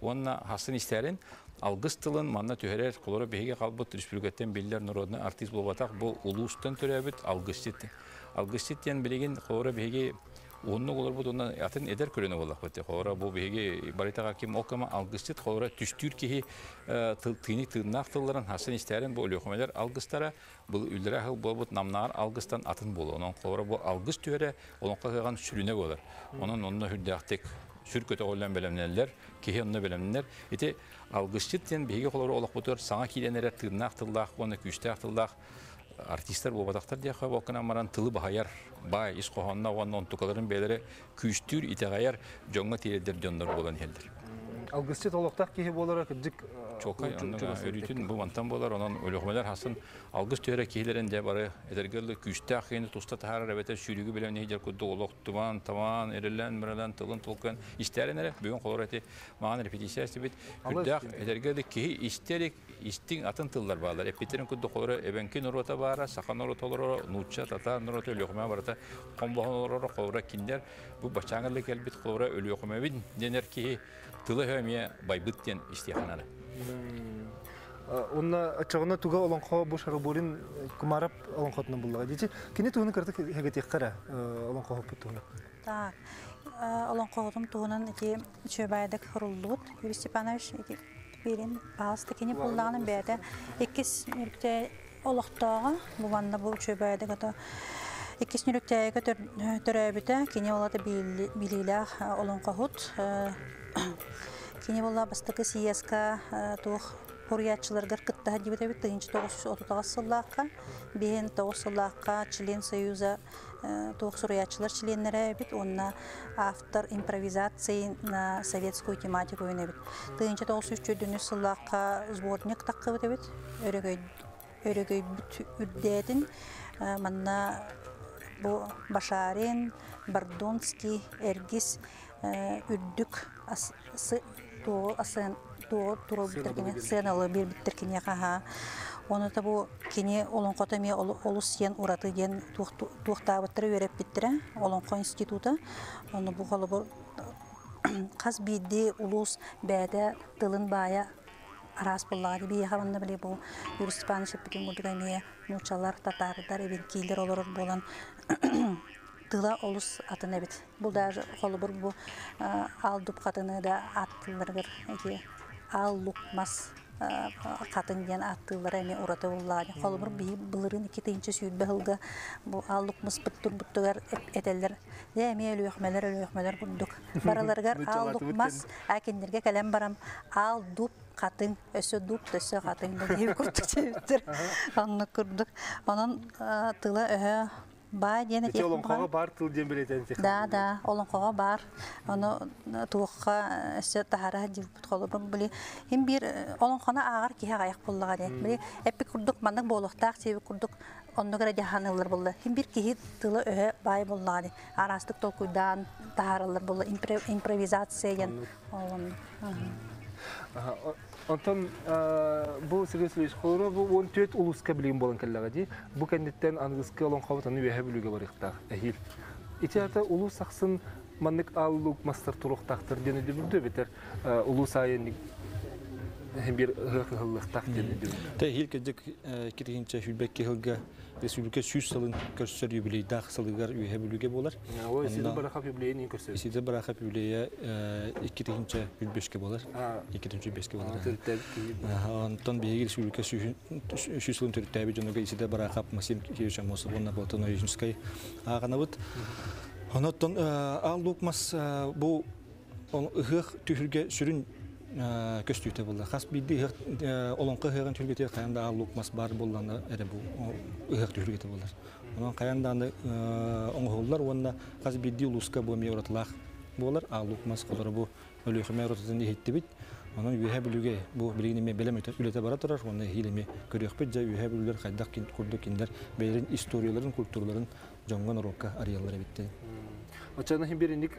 D: Онна хасын истерин алгыс тылын манна төһәрәр колора беге калбыт республикаттан биллер народный артист булбатак бу улустан төрәбит алгысчит алгысчиттен билеген колора беге онны олар бут онна атын эдер көрөнө болак бит колора бу беге баритага ким окама алгысчит колора түстүр ки тыйны тыйнак тылларын хасын истәрен бу өлөкмелер алгыстара бу үлдерә хыл болбут намнар алгыстан атын болу онон колора бу алгыс төре олонка кыган сүрүнө болар онон онно хүрдәктек сүркөтө олан белемнелер кихи онно белемнелер ити алгысчыттен биһиги холору олох бутур саңа киленере тыыннаах тыллаах бону күчтәах тыллаах артисттер болбатактар диаха боккана маран тылы бахаяр бай ис кохонна оннон тукаларын белери күчтүр итегаяр жоңга тиредер жондор болан хелдер
A: Алгысчы толоктак кихи болара кыдык
D: чокай анныга өрүтүн бу мантан болар онон өлөкмелер хасын алгыс төре кихилерин де бары эдергеле күчтә хыйны туста тахар рәбәтә шүрүгү белән нидер кудды олок туман таман эрелен мирелен тылын тулкан истәренере бүгүн колорети маған репетиция бит. Күддәк эдергеле кихи истерик истин атын тыллар баалар. Эпитерин кудды колоре эбенки нурота бара сахан нуротолоро нуча тата нурота өлөкмә барата комбохолоро колора киндер бу бачаңырлы келбит колора өлөкмә бит денер кихи тылы хөмие байбыттен истиханары
A: Онна ачагына туга олонхо бу шарабурин кумарап олонхотна буллага дичи кини тугуны кырдык хегетек кара тугуна.
C: Так. Олон қоғытым туғынан эти чөбайдык хуруллут Юрий Степанович эти берин палысты кені булдағының бәді еккес нүрікте олықтаға бұғанда бұл чөбайдык ата еккес нүріктегі төрәбіті кені олады билилях олон қоғыт кені бола бастықы сиеска тух кыттаха дибетебит тыгынчы тогуз оту тагыз сыллаакка биен тогуз сыллаакка член союза туох суриятчылар членнері бит онна автор импровизации на советскую тематику бит тогуз үч чөдүнү сыллаакка сборник таккыбыт бит өрөгөй өрөгөй бүт үрдээдин манна бу башарин бардонский эргис э, үрдүк ас- сы- туол асан туол турал биттеркене сценалы бир биттеркене хаха оны да бу кини олонкота ме олус сен ураты ден туохтаабыттыры өреп биттере олонко института оны бу холобор каз бидди улус бээде тылын бая арас буллаады бии хабанна биле бу. Юрис степанович битин мурдугамия мучалар татардар эбин киилер олорор болан тыла олус атын эбит. Бул даже холобур бу а, ал дуп катыны да аттыларгыр эки ал лукмас катын диэн аттылар эми урата буллаады холобур бии былырын ики тыйынчы сүйүт быһылга бу ал лукмас буттур буттугар этеллер эми өлүөхмелер өлүөхмелер бурдук бараларгар ал лукмас акиндерге кэлем барам. Ал дуп катын өсө дуп төсө катын деп курдук себептер онну курдук. Онон а, тыла өһө
A: олонкоға бар. тыл ден билетен тех.
C: да да олонкоға бар. Оны туыққа өсө тахара дибут холобур били хим бир олонкона агар киһа гаяк буллага де били эппи курдук себи булды хим бир киһи тылы өһө бай буллага де арастык толкуйдан тахаралар булды импро- импровизация ден олон
A: Онтон бу Сергей Сергеевич Холоро бу 14 улуска билген болан келлага ди. Бу кендеттен ангыскы олонкоға таны веһе бүлүгө барыктак. Эхил. Ичерде улус саксын маннык аллук мастер туруктактыр дени дүбүрдө бетер. Улус айын бир хыллыктак дени дүбүрдө.
B: Тэ хил кэдик киринче хүлбекке республика сүз сылын көрсөр юбилейдах сылыгар үйе бүлүге болар.
A: Ой, сиде
B: Онда-
A: бара хап юбилейни көрсөз.
B: Исиде браха юбилея иккиринче хүлбешке болар.
A: А,
B: Иккиринче хүлбешке болар.
A: төртөп
B: Онтон биһиги республика сүз сылын болтон аганабыт. Онотон ал лукмас бу ыхых түһүрге сүрүн көстүйте булды. Хас бидди олонкы хыгын түргете каянда ал лукмас бар булганда эре бу ыхых түргете булар. Онон каянда аны оңголлар онда хас бидди улуска бу меоратлах болар ал лукмас кылары бу өлөхмө ротатын хиттибит. Онон үйе билигини мен белем өтө үлете бара турар. Онда хилеме киндер берин историяларын.
A: Очаны хим биринник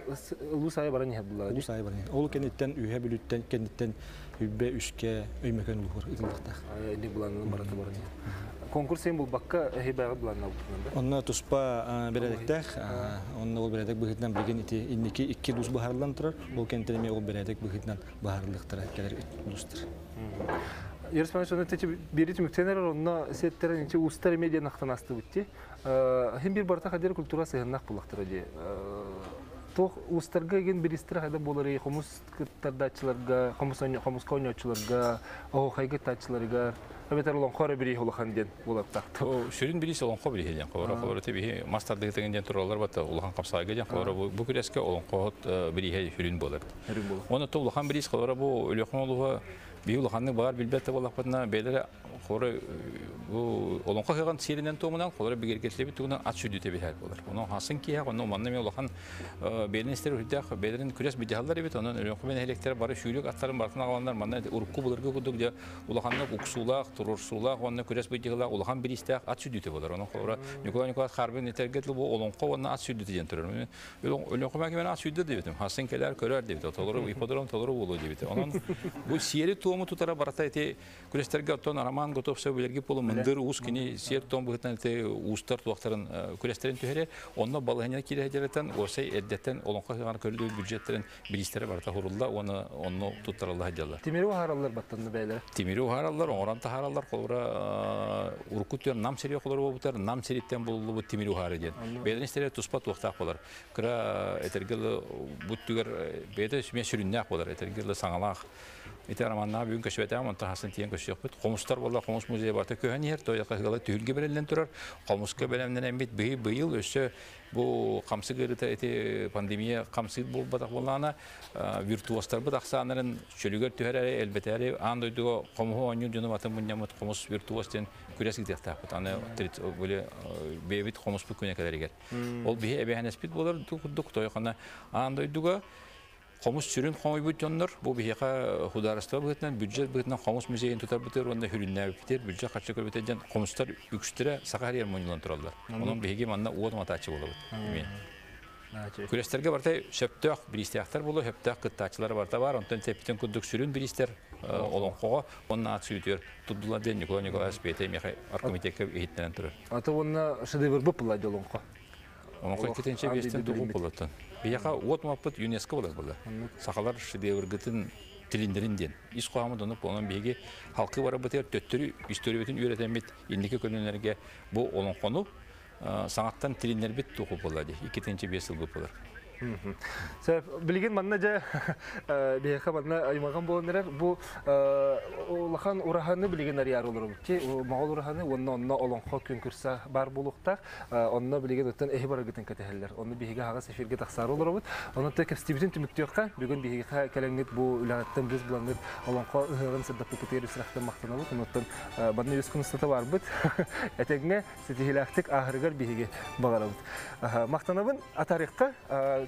A: улус ай баран яһап булла.
B: Бу сай бар. Ол кенеттен үйе бүлүттен кенеттен үббе үшке өймөкөн улур итилдикта.
A: Эни буланын бараты баран. Конкурс эм бул бакка хебага буланна булганда.
B: Онна туспа бередектер, онна ол бередек быгытнан билген ити инники икки дус бахарлан турар. Бул кенттен ол бередек быгытнан бахарлыктар келер дустар.
A: Ерс мен шоны течи берит мүктенер онна сеттерен устар медиа нахтан асты битти. Хим бир барта хадер культура сыгыннак булактыр ди. Тох устарга ген биристер хада болар и хомус кыттардачыларга, хомус хомус коньочуларга, о хайгы тачыларга, Абетер улон қоры бірей улахан ден болып тақты.
D: О, шүрін біліс олон қо білі ден қолара қолара тебі мастарды деген ден туралар бата улахан қапсайга ден қолара бу күреске олон қоғыт білі шүрін болар.
A: Әрін болып.
D: Оны то улахан біліс қолара бу өлеқын би улаханны бар билбетте болақ батына бейлері қолара бу олон қоғыған серінен тоғынан қолара бігергетлеби туғынан ат сүрді тебі хәл болар. Оның хасын кия, оның манна мен улахан бейлін істері үрдіяқ, бейлерін күрес бидяғалар ебет, оның өлеқы мен әректері бары шүйлік аттарын бартын ағаландар, манна урукку бұлырғы күдік де улаханны уксулақ, турурсулақ, оны күрес бидяғалар, улахан билистәқ ат сүрді болар. Оның қолара Николай Николай Харбин етергетлі бұл олонқо оны ат сүрді ден. Өлеқы мәке мен ат сүрді дебетім. Хасын келер көрер дебет. Толыры ипподром толыры болу дебет. Onun bu siyeri tuğumu tutara barata ete küresterge oton araman gotop se bilergi polu mındır us kini siyer tuğum bıhıtan ete ustar tuğakların küresterin tühere onna balığına kire hecereten o şey eddetten olonqa hıgan körülü büdjetlerin bilistere barata hurulda onu onu tutarallah hediyalar.
A: Timeri harallar battandı beyler.
D: Timiri harallar, oranta harallar kolora urkut diyor nam seriye kolora bu butar nam seritten bululu bu timiri harı diyen. Beden istere tuspa tuğtak bolar. Kıra etergil bu tüger aramanna Ага бүгін көшбәтә аман тахасын тиен көшөк бит. Комустар болла комус музей барта көһән ер той кыгылы түлге белән турар. Комуска белән бит бый быел өсө бу камсы гырыта эти пандемия камсы бул батак болана виртуостар бу таксанарын чөлүгөр төһәрәре элбетәре андойдуго кому оню жуну батын муннамыт комус виртуостен күрәс гидек тапыт аны боле бебит комус бу көне. Ол бие эбәһәнәс бит булыр дук той кана андойдуго Комус сүрін қомой бұд жоннор, бұл бейеқа хударыства бұғытынан, бюджет бұғытынан Комус музейін тұтар бұтыр, онда хүрінне өпітер, бюджет қатшы көрбетер жан, Комустар үкістірі сақар ер мұнылан тұралдар. Оның бейге манна уот матачы болы бұд. Күрестерге бартай шөптөк билистияқтар болу, хөптөк кыттачылар барта бар, онтан тепітен күддік сүрін олон қоға, оның ат сүйітер, тұддыла ден Николай Николаевич бейте ехиттенен тұрыр.
A: Аты бұлай жолын қо.
D: Оның қой кетенше бестен дуғу болатын. Бияқа от маппыт ЮНЕСКО болады бұлар. Сақалар шедевргітін тилиндеринден. Ис қоғамы донып, оның беге халқы бара бұтер, төттірі, история бетін үйретемет, ендеке көлінерге бұл олон қону, саңаттан тилиндер бет туғу болады. Икетенче бес болар.
A: Сәп, білген манна жа бейха манна аймаған болынырар, бұл улахан ураханы білген арияр олар бұл. Ке мағол ураханы онна онна олонқо конкурса бар болуқтақ, онна білген өттен эхи бара гітін кәтәхелер. Онна бейге хаға сеферге тақсары бұл. Онна тек кәпстебітін түміктеуққа, бүгін бейге кәләңгет бұл үлағаттан біз бұлаңгет олонқо ұғығын сәддапы күтер үсірақтан мақтана бұл. Оннаттан банна өз күністаты бар бұд. Әтегіне сетихилақтық ахырғар бейге бағара бұд. Мақтанабын атарыққа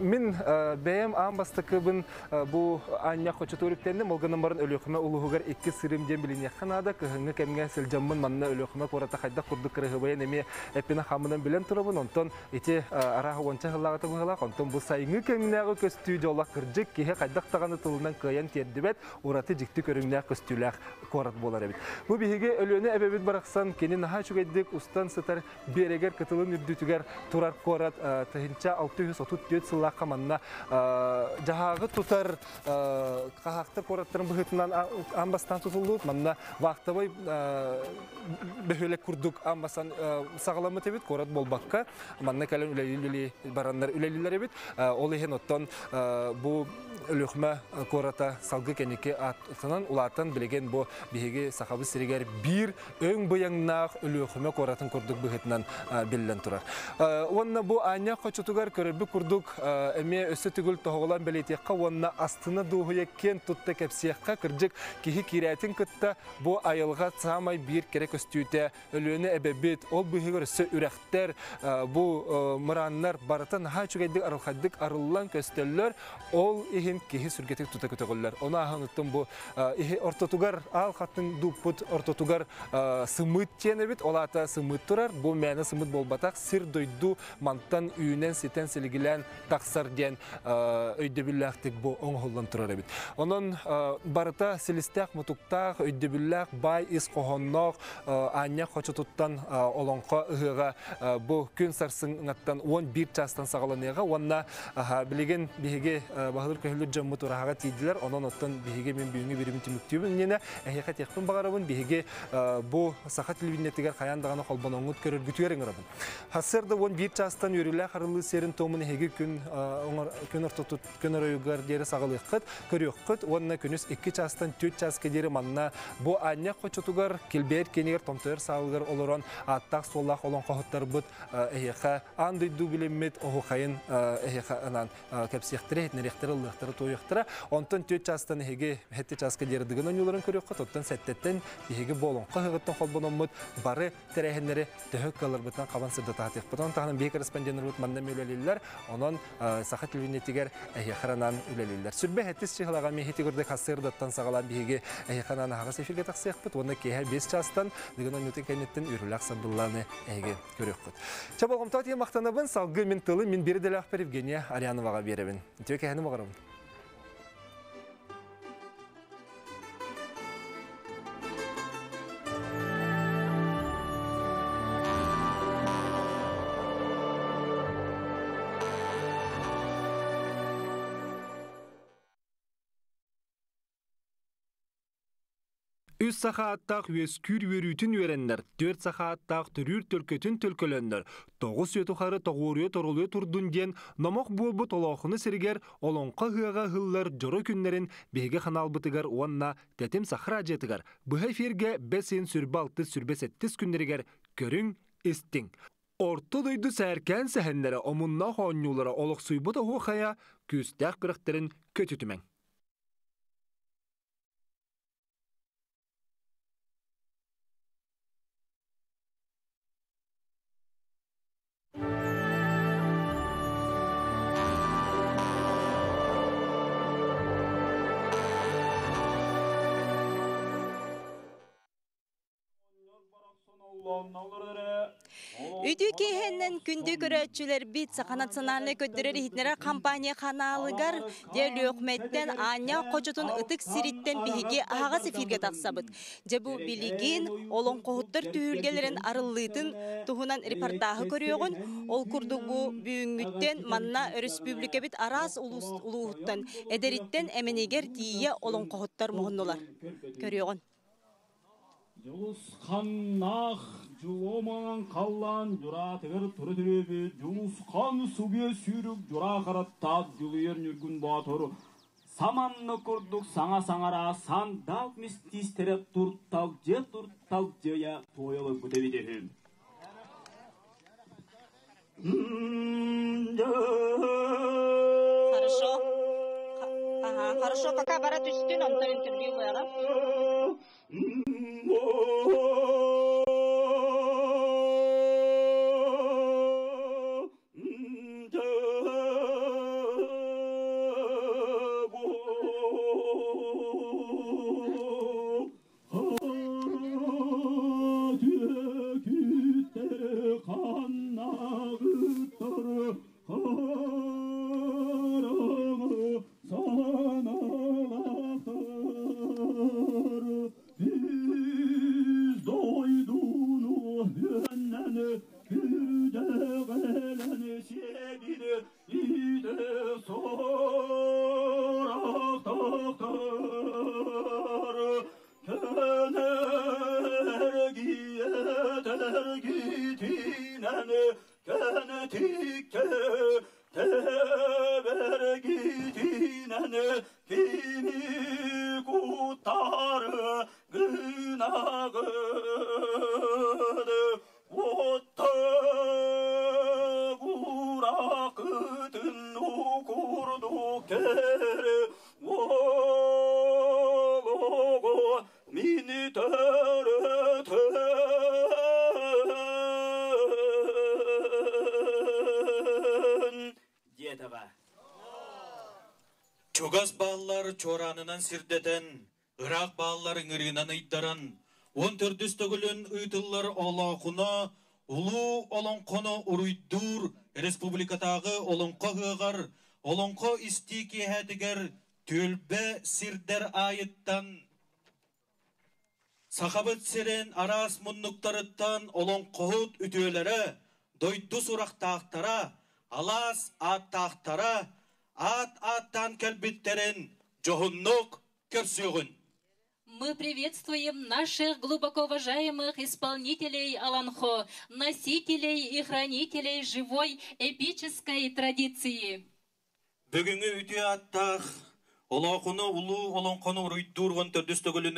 A: мен бәем амбастыкыбын бу анья хочотуруктенде молганын барын өлөкмө улугар икки сырым дем билин яханада кыһыңы кемге сылжаммын манна өлөкмө кората хайда курдук кырыгыбай неме эпина хамынан билен онтон ити ара хонча хыллагата быгыла онтон бу сайыңы кемнәгы көстүү жола кыржык киһе хайдак таганы тылынан кыян тердибет ураты жикти көрүңнәк көстүләк корат болар бит бу биһиге өлөнө эбебит бараксан кени наха чугайдык устан сытар берегер кытылын үрдүтүгер турар корат тыһынча 634 сыллакка манна жахагы тутар кахактар кораттарын быһытынан амбастан тутулдут манна вақтабай бөхөле курдук амбасан сагаламы тебит корат болбакка. Манна кален үлелили бараннар үлелилер бит ол ихен оттон бу өлөхмә кората салгы кенеке атынан улатан билеген бу биһиге сахабы сиригер бир өң буяңнах өлөхмә коратын курдук быһытынан биллен турар. Онна бу аня хочутугар көрбү курдук эме өсө түгүл тоголан белетекка онна астына дуһуяккен тутта кепсиякка кыржык кихи кирәтин кытта бу айылга самай бир керек өстүтә өлөнө эбебит ол быһыгыр өсө үрәхтер бу мыраннар баратан хачугайдык арылхадык арыллан көстөллөр ол ихин кихи сүргетик тута көтөгөллөр. Оны ахыныттын бу ихи ортотугар ал хаттын дуппут ортотугар сымыт тиене бит олата сымыт турар. Бу мәне сымыт болбатак сир дойду мантан үйүнен ситен силигилен таксар ден өйдөбүллактык бу оңголлон турар бит онон барыта силистак мутуктак өйдөбүллак бай ис кохоннок аня хочотуттан олонко ыгыга бу күн сарсыңаттан 11 частан сагаланега онна билеген биһиге баһылыр көһүлүр жаммы турага тидилер онон оттон биһиге мен бүгүнгү бирим тимүктүбүн нена эхека техпин багарабын биһиге бу саха телевидениятыгер каяндаганы холбоноңут көрөргүтүгер ыңырабын хасырда 11 частан харылы серин томун эхеги күн күн ортотут күн оройугар дери сагалыккыт көрөккыт онна күнүс 2 частан 4 частка дери манна. Бу аня хочотугар килбер кенигер томтер сагылгар олорон аттак соллах олон кохоттар бут билеммет оху кайын эхека анан кепсиектер этнерехтер ылыктыр тоюктара онтон төт частан эхеге хетте частка дери дыгын онуларын көрөккыт оттон сеттеттен эхеге болон кыгыттан холбономмут бары терехеннери төһөк калырбытан кабан сырда таатык бутан таханын бей корреспондент бут манда мөлелилер онон саха телевидениятигер эхехаранан үлелилер сүрбе хеттис чихлага мехити көрдө кассырдаттан сагалан биһиге эхеханан хагас эфирге таксыякпыт онда кеһе бес частан дыгын онутын кенеттен үрүлак сабдулланы эге көрөккүт чабалгом тие мактанабын салгы мен тылы мен ахпер евгения ариановага беребин тие кехени Үс сахааттақ үескүр өрүтін өреннер, төрт сахааттақ түрүр төлкөтін төлкөлөннер, тоғыз өтухары тоғуруе торулуе турдун ден, номок болбу толоқыны сиргер, олонқа хыға хыллар жоро күннерін беге ханалбытыгар уанна тәтім сахра жетігар. Бұхай ферге бәсен сүрбалты сүрбесеттіс күннерігер көрің істің. Орто дойду сәркән сәһәннәре омунна хонюлара олық суйбута хуқая күстәк біріқтерін көтүтімен.
F: Үтү кехеннен күндү көрөчүлөр бит национальный көддөрөр хитнера компания ханалыгар дел өкметтен аня кочотун ытык сириттен биһиги агас эфирге таксабыт. Жебу билигин олон кохуттар түйүлгелерин арыллыйтын тухунан репортажы көрөөгөн ол курдук бу бүгүнгүттен манна республика бит арас улууттан эдериттен эменегер тие олон мугуннулар. Көрөөгөн
G: жулус каннах жуломан каллан жура тегер туру түрөбү. Жулус кан субе сүйрүк жура караттат жулуер нүргүн баатору саманны курдук саңа саңара сан дав мистис тереп турттал же турттал жея сүйрүкбсасандатураетуреяхорошо
F: аг хорошо хорошо пока
G: итерью
H: 모자고 чоранынан сирдетен, Ирақ баллар ыңырынан ыйттаран, он төрдүс төгілін ыйтыллар олақуна, улу олонқоно уруйдур республикатағы олонқо ғығар, олонқо истики хәтігер төлбе сирдер айыттан, Сахабыт сирен арас мұннуктарыттан олонқоғыт үтөлері, дойду сурақтақтара, алас аттақтара, ат аттан көрсөгүн.
I: Мы приветствуем наших глубоко уважаемых исполнителей Аланхо, носителей и хранителей живой эпической традиции.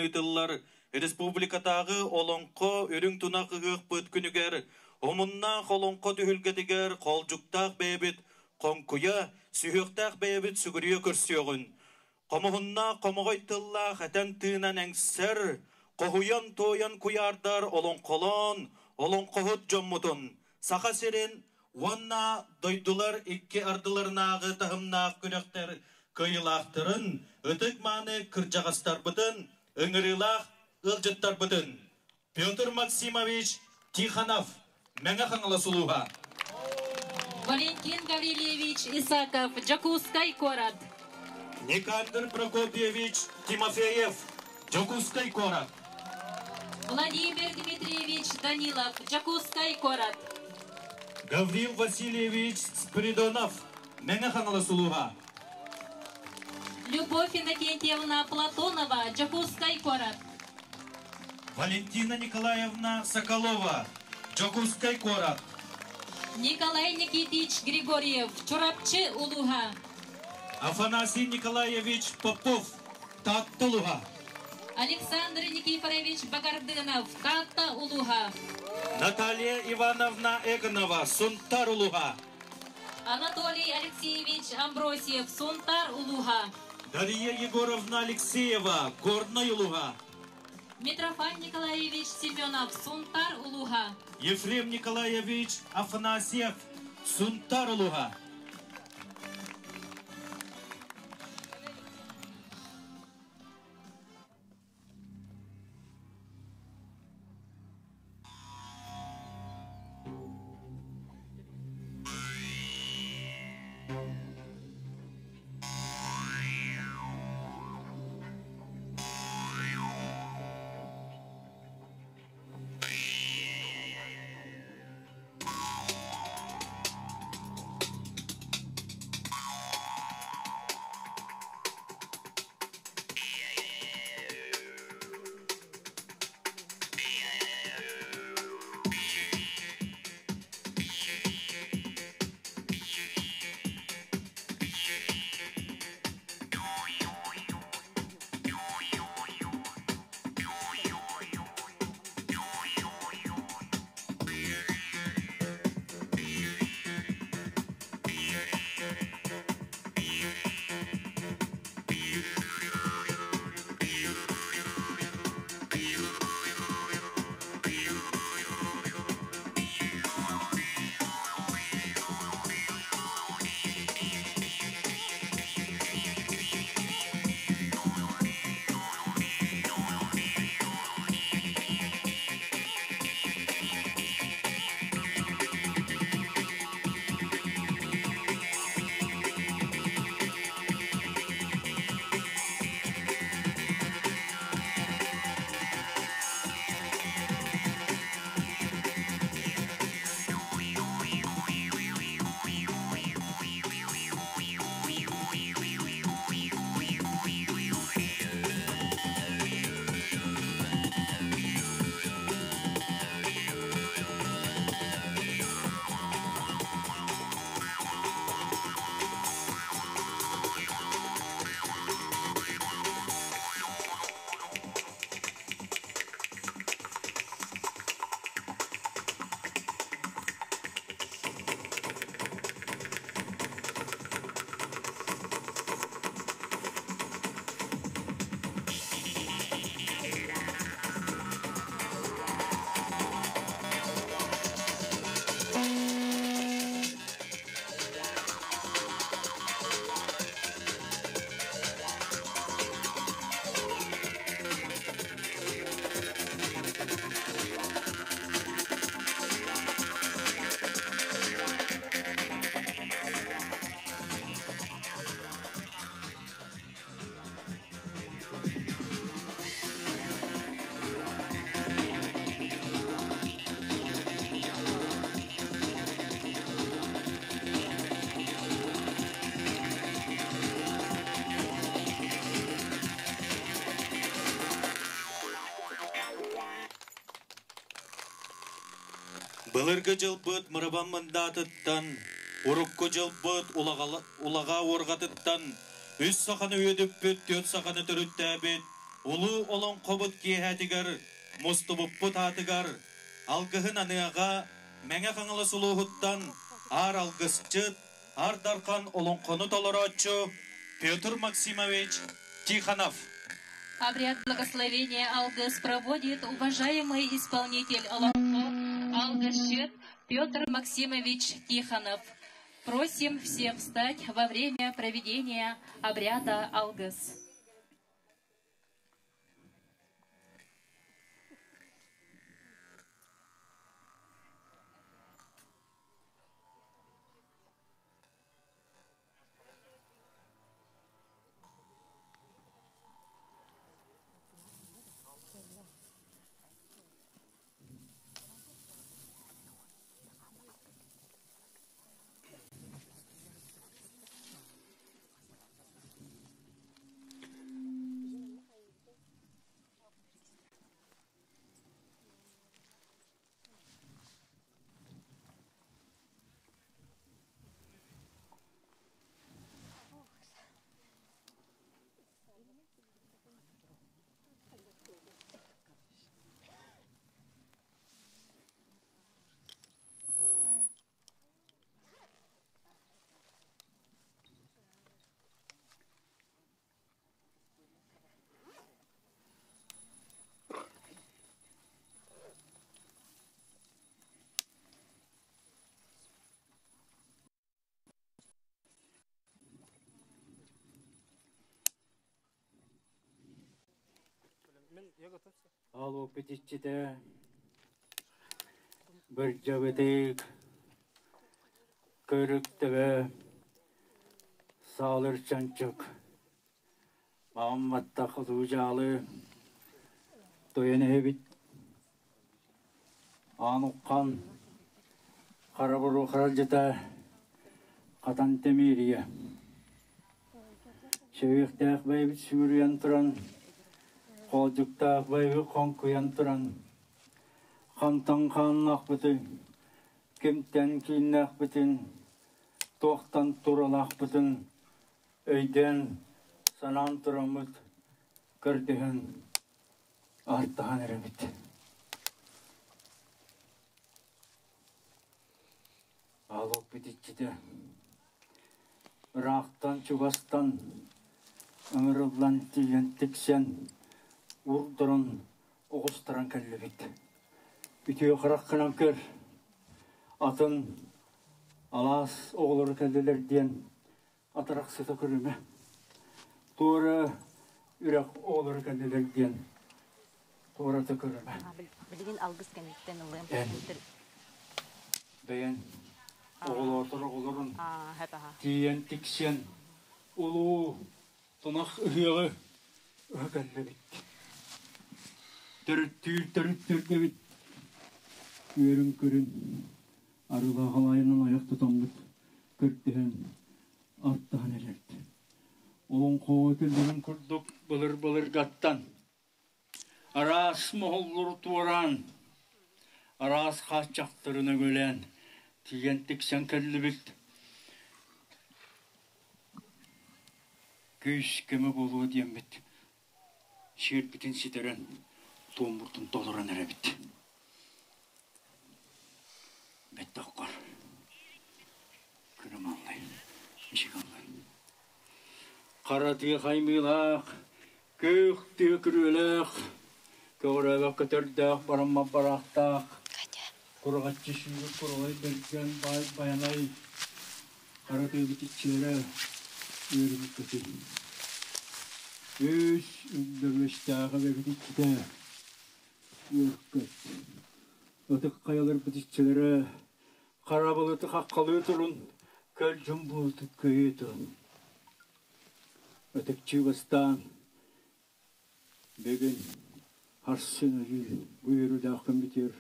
H: Ыйтыллар, республикатагы олонқо өрүң тунакыгык быт күнүгер, омунна олонқо түһүлгетигер колжуктак бэбит, конкуя сүйөктак бэбит сүгүрүө көрсөөгүн. Комуһунна комугойтылла хатан тыынан эңсер, кохуян тоян куярдар олонқолон, олонқохут жоммутун. Саха серен Уанна дойдулар икки ардыларнағы тахымнақ күнөктер кыйылақтырын, өтік маны кыржағастар бұтын, өңірілақ ылжыттар бұтын. Петр Максимович Тиханов, мәңі қаңыла сұлуға.
I: Валентин Гаврилевич Исаков, Джакускай город.
H: Никандр Прокопьевич Тимофеев, Джокускай корат.
I: Владимир Дмитриевич Данилов, Джакускай город.
H: Гаврил Васильевич Спиридонов, сұлуға.
I: Любовь Иннокентьевна Платонова, Джакускай город.
H: Валентина Николаевна Соколова, Джокускай Корат.
I: Николай Никитич Григорьев, Чурапчы Улуга.
H: Афанасий Николаевич Попов, Таттулуга.
I: Александр Никифорович Багардынов, Татта Улуга.
H: Наталья Ивановна Эгонова, Сунтарулуга.
I: Анатолий Алексеевич Амбросьев, Сунтар Улуга.
H: Дарья Егоровна Алексеева, Горной Луга.
I: Митрофан Николаевич Семенов, Сунтар Улуга.
H: Ефрем Николаевич Афанасьев, Сунтар Луга. Былырғы жылбыт мырабан мындатыттан, урукку жылбыт улаға орғатыттан, үс сақаны өдіппіт, төт сақаны түріттәбіт, улу олон қобыт киехәтігер, мұстыбыппыт атығар, алгыхын аныяға, мәңе қаңылы сұлуғыттан, ар алгысчыт, ар дарқан олон қоны толыротчу, Петр Максимович Тихонов.
I: Обряд благословения Алгас проводит уважаемый исполнитель Алгашет Петр Максимович Тихонов. Просим всех встать во время проведения обряда Алгас.
J: Ал опетиччите бір жабетек көріктігі салыр чанчык Мамматта қызу жалы тойын эбит ануккан қарабыру қаралжыта қатан темирия Шевектәк бәйбіт сүгірген тұран Қолжықтақ бәйбі қонқуян тұран Қантан қан ақбыты Кемтен кейін ақбытын Тоқтан турал ақбытын Өйден санан тұрамыт Көрдіген арттаған әребіт Алып бітітчіде Рақтан чугастан ыңырылан тиген тіксен урдырын оғыстыран кәллебет. Үтеу қырақ қынан көр, атын алас оғылыр кәллелерден атырақ сыты көріме. Туыры үрек оғылыр кәллелерден туыраты көріме.
F: Билигин алгыс кәмиттен ылым.
J: Эн. Бәйен оғыл отыр оғылырын тиен улуу тунах ыһыгы ыһыкаллабит төрүттүүр төрүттөргебит үөрүн көрүн арыла халайынан аяк тутамбыт көртүһэн аттахан элерт олон коо келдигин курдук былыр былыр гаттан арас моһоллур тууран арас хачактырына көлен. Тиген тиксен келлибит Күйс кемі болуы диембет. Шер бітін ситерен, томбуртын толыран әребет. Бетті аққар. Күрім аллай, ешек аллай. Қара тіге қаймилақ, көк тіге күрелек, көғірәбі көтердіқ, барамма. Құрғатчы шүйгі құрғай берген бай баянай. Қара бітітчері, Yürü kötü. Üç, ündürmüş dağı Ötük kayalar bitişçilere, karabalıtı hakkalı turun, köl cumbutu köyü turun. Ötük çivastan, bugün harsın öcü, buyuru dağın bitir.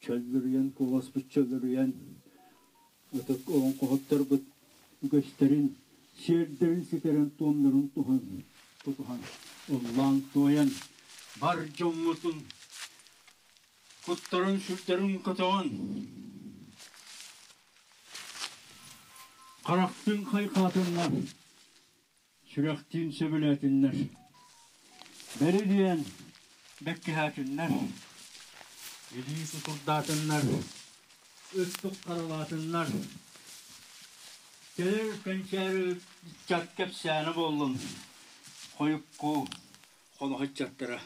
J: Çöldürüyen, kovas bütçöldürüyen, Ötük olan kohottар bıt, gösterin, şerderin siterin tuomların tuhan, tutuhan, Allah'ın toyan, harcammasın. Kutların şürtlerin katawan. Karaktın kaykatınlar. Sürektin söbületinler. Beri diyen bekkihatinler. Yediği susurdatınlar. Öttük karalatınlar. Gelir pençeri çakkep seni buldum. Koyup ku kolu hıççattıra.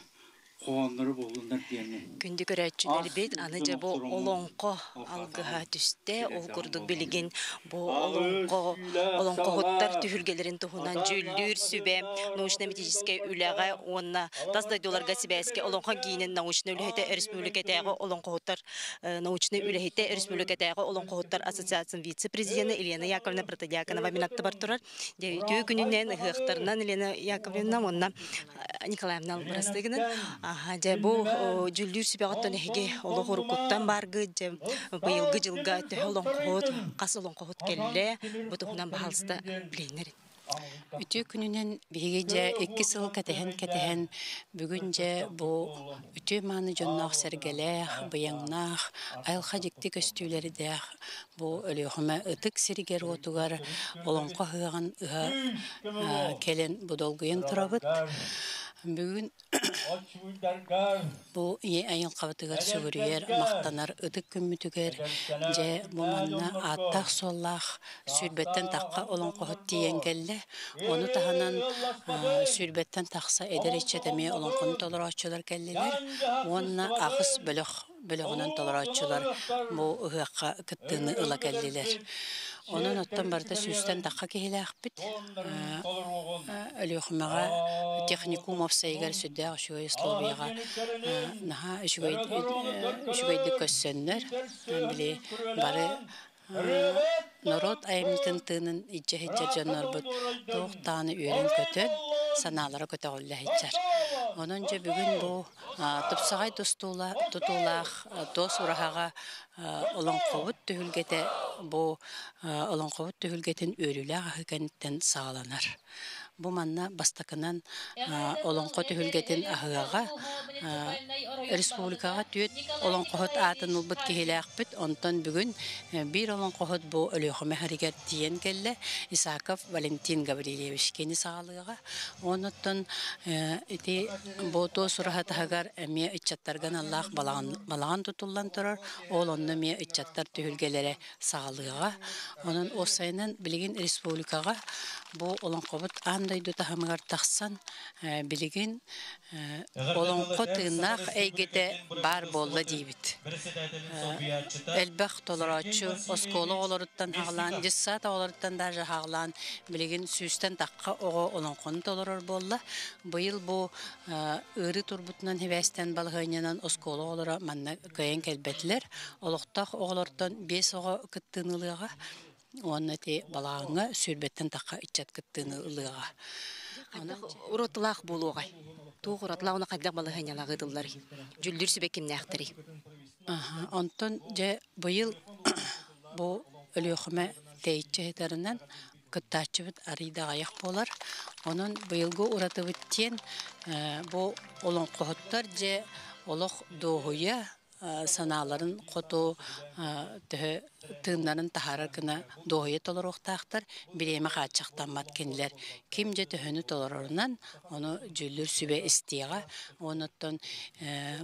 F: Күнді көрәтчілер бет, аны жа бұл олонқо алғыға түсте, ол күрдік білігін бұл олонқо, олонқо ғыттар түхілгелерін тұхынан жүлдүр сүбе, научно-методический үләға, онна тасдай доларға сібәске олонқо кейінен научно үләхеті республикатағы олонқо ғыттар, научно үләхеті республикатағы олонқо ғыттар ассоциацияның вице-президенті Елена Яковлевна Протодиаконова минатты бар тұрар. Түү күнінен ғықтарынан Елена Яковлевна, онна Николаевна Албарастығынан, Же бу жүлдүр сүбөгөттөн эге оло хорукуттан баргы же быйылгы жылга төһөлөн кот кас олон кот келле бутугунан баалста биленер
K: Үтү күнүнен биге же эки сыл катehen катehen бүгүн же бу үтү маны жоннах сергелех быяңнах айылха жикти көстүүлери дэх бу өлөхөмө ытык сиригер отугар олонко хыган келен будолгуен турабыт бүгүн бу ие айыл кабытыгар сүгүрүер мактанар ытык күмүтүгер же бу манна аттах соллах сүрбеттен такка олон кохот тиен келле onu таһанан сүрбеттен такса эдер ичетеми олон кон толорочулар келлилер онна агыс бөлөх бөлөгүнөн толорочулар бу ыгакка кыттыны ыла Онон оттон барда сүстен таққа кехилээхпит. Өлүөхмәгә техникум офсайгар сүддә шуй условияга наха шуй шуй көссөннөр. Биле бары народ аймтын тынын иче хиджер жаннар бут тоқтаны үйрен көтөн саналары көтө олла хиджер. Бүгүн бу тупсагай тустула тутулах дос урахага олон кобут түһүлгете бу олон кобут түһүлгетин өрүлә ахыканттан сааланар. Бу манна бастакынан олонко түһүлгетин ахыгага республикага түөт олонкохот атын улбут кихилээхпит онтон бүгүн бир олонкохот бу өлөөхөмө харигер тиен келле. Исаков Валентин Гаврилевич кени саалыга оноттон ити бу то сурахатагар эме иччаттарган Аллах балаган балаган тутуллан турар ол онны ме иччаттар түһүлгелере саалыга онун билигин республикага бу олонкобут дута хамгар тахсан билигин олонко тыыннаах эйгете бар болла диибит элбэх толорочу осколо олоруттан хаглаан жиссаата олоруттан даже хаглаан билигин сүүстен такка ого олонкону толорор болла быйыл бу ыры турбутунан хибэстен балыгынянан осколо олора манна кыйын келбетилер олохтах оголортон бес ого кыттыынылыга онна ти балааңа сүрбеттен такка ичат кыттыыны ылыга
L: уротулаах болуогай туох уротулаах уна кайдак балыгынялагы дыллар. Жүлдүр сүбекиннээхтери
K: онтон же быйыл бу өлүөхүмэ тэйиччэхитеринен кыттаачыбыт арыйда аяк болар. Онон быйылгы уратыбыт тиен бу олоңкоһоттор же олох доохуя санааларын хоту төһө тыыннарын тахарар гына доойы толоруохтаахтар биреме хаачактаммат кенилер ким же төһөнү толорорунан ону жүлүр сүбе истиэга оноттон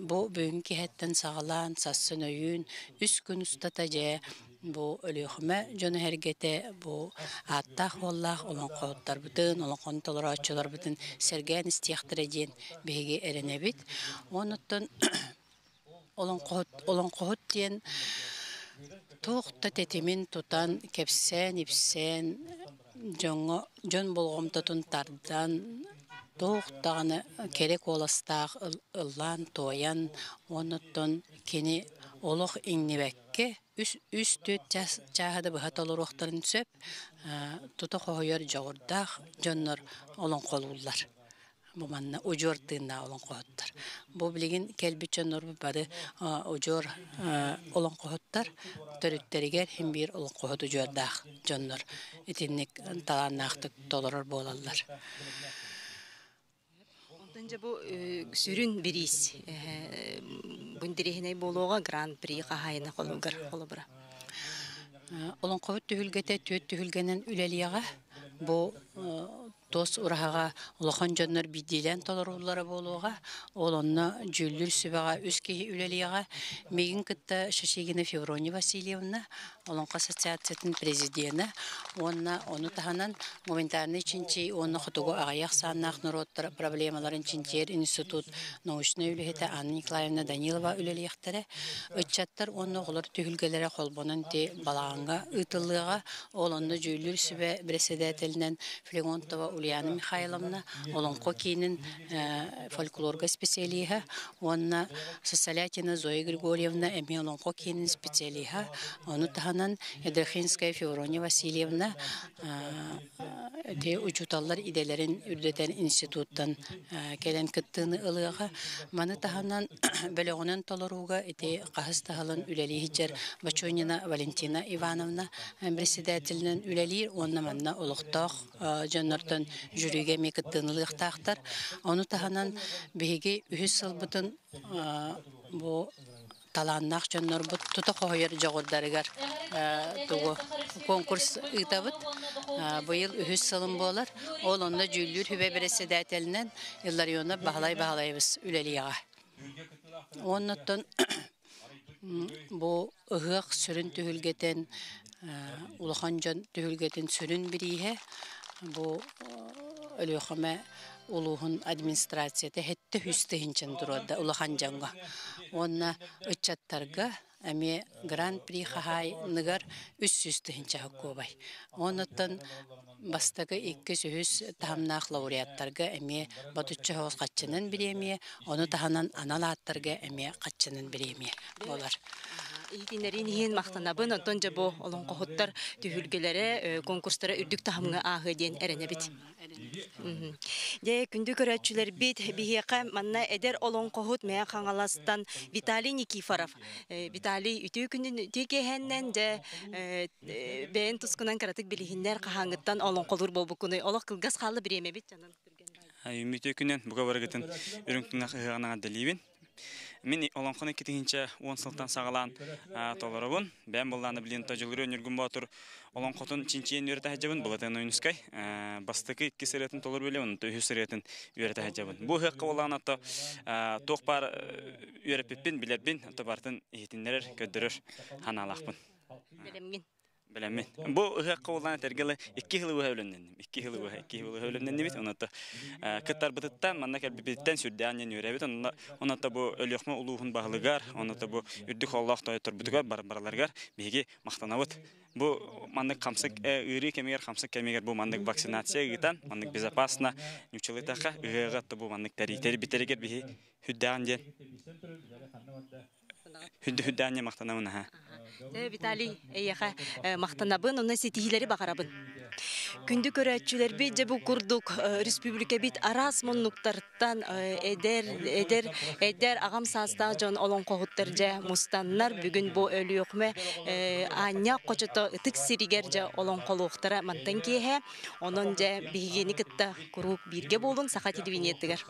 K: бу бүгүн киһэттен сагалаан сассын өйүүн үс күн устата же бу өлүөхүмэ жону хергете бу аттах боллах олонкооттар бытын олонкон толороочулар бытын серген истиэхтере диэн биһиги эренебит оноттон олонкоот олонкоот диэн. Туухта тетимин тутан кепсен ипсен жон болгомтотун тардан туухтаганы керек оластаах ыллаан тоян оноттон кини олох иңнибекке үс үс төт чаахада быха толоруохтарын сөп тута хойор жогурдаах жоннор олонколуулар бу манна ужор тыынна олон коһоттар бу билигин келбичен норбу бары ужор олон коһоттар төрүттеригер хим бир олон коһот ужордаах жоннор итинник талааннаахтык толорор болаллар
L: Онтонжа бу сүрүн бирис бундирихиней болуога гран-при кахайына колугар колубура.
K: Олон коһот түһүлгете төт түһүлгенен үлелияга бу тос урахага улахан жоннор бидилен толорулары болуга ол онна жүллүр сүбага үс кихи үлелияга мегин шашигина феврония васильевна олонка ассоциациятын президенті онна оны таханан моментарный чинчи онна хотугу агаяк саннах народтар проблемаларын чинчер институт научный үлехете анна николаевна данилова үлелияхтары ыччаттар онна олар түгүлгелере холбонун ти балаанга ытылыга ол онна жүллүр сүбе председателинен флегонтова ульяна михайловна олонко кейинин фольклорга специалиха онна сосалятина зоя григорьевна эми олонко кейинин специалиха оны таханан Ядрахинская Феврония Васильевна те учуталлар иделерин үрдетен институттан келен кыттыны ылыга маны таханан бөлөгөнөн толоруга эти кахыс тахалын үлели хиджер Бачонина Валентина Ивановна председателинен үлели онна манна олуктак жоннортон жүрүгө ми кыттынылыктактар оны таханан биһиги үһүс сылбытын бу талааннах жоннор бут тута хойер жогордарыгар тугу конкурс ытабыт быйыл үһүс сылым болар ол онда жүллүр хүбе председателинен Илларионна бахалай бахалайбыз үлелияга оннотон бу ыгык сүрүн түһүлгетен улахан жон түһүлгетен сүрүн бирие бу өлөхөмө улуһун администрацияда хетте хүстехинчен турда улахан жанга онна ычаттарга эми гран-при хахай ныгар үс көбай. Онуттан бастагы икки тамнах лауреаттарга эми батучча биремие, ону таханан эми биремие болар.
F: Итинерин иһин мактанабын онтон же бу олон кохуттар түһүлгелере конкурстара үрдүк тахымга аһы диен эренебит. Де күндү көрөчүлөр бит бихиэка манна эдер олон кохут мэ хаңаластан Виталий Никифоров. Э, Виталий үтүү күнүн тикехеннен же бээн тускунан каратык билихиннер кахаңыттан олон колур болбукуны олох кылгас халы биреме бит жанын.
M: Үмүтө күнен буга барагытын үрүңтүнак ыгана далибин. Мен олонхоны кетигинче 10 сылтан сагалан толоробун. Бен булланы билин тажылгыры нүргүн батыр олонхотун чинчиен үрдө хажабын булатын ойнускай. Бастыкы икки сыретін толор беле, оны төһү сыретін үрдө хажабын. Бу хыкка булган ата тоқ бар үреппин билербин, ата бартын ихтиннер көдөрөр ханалакпын.
F: Белемген.
M: Белеммен. Бу ыгак кылган тергеле 2 жыл өһөлөннән. 2 жыл өһө, 2 жыл өһөлөннән бит. Онда кыттар битеттен, манна кел биттен сүрдәнен йөрәбит. Онда онда бу өлөкмө улугун баглыгар, онда бу үрдүк Аллах тай турбутуга бар барларга биге мактанабыт. Бу мандык камсык ыри кемегер кемегер мандык вакцинация безопасно, хүддән мактанабын ха.
F: Э, Виталий эйяха мактанабын, онна сетихилери багарабын. Күндү көрәтчүләр бит же бу курдук республика бит арас моннуктардан эдер эдер эдер агам саста жон олон когуттар же мустаннар бүгүн бу өлү өкмө аня кочото ытык сиригер же олон колуктара мантан кие онон же бигени кытта курук бирге болдун саха телевидениеттигер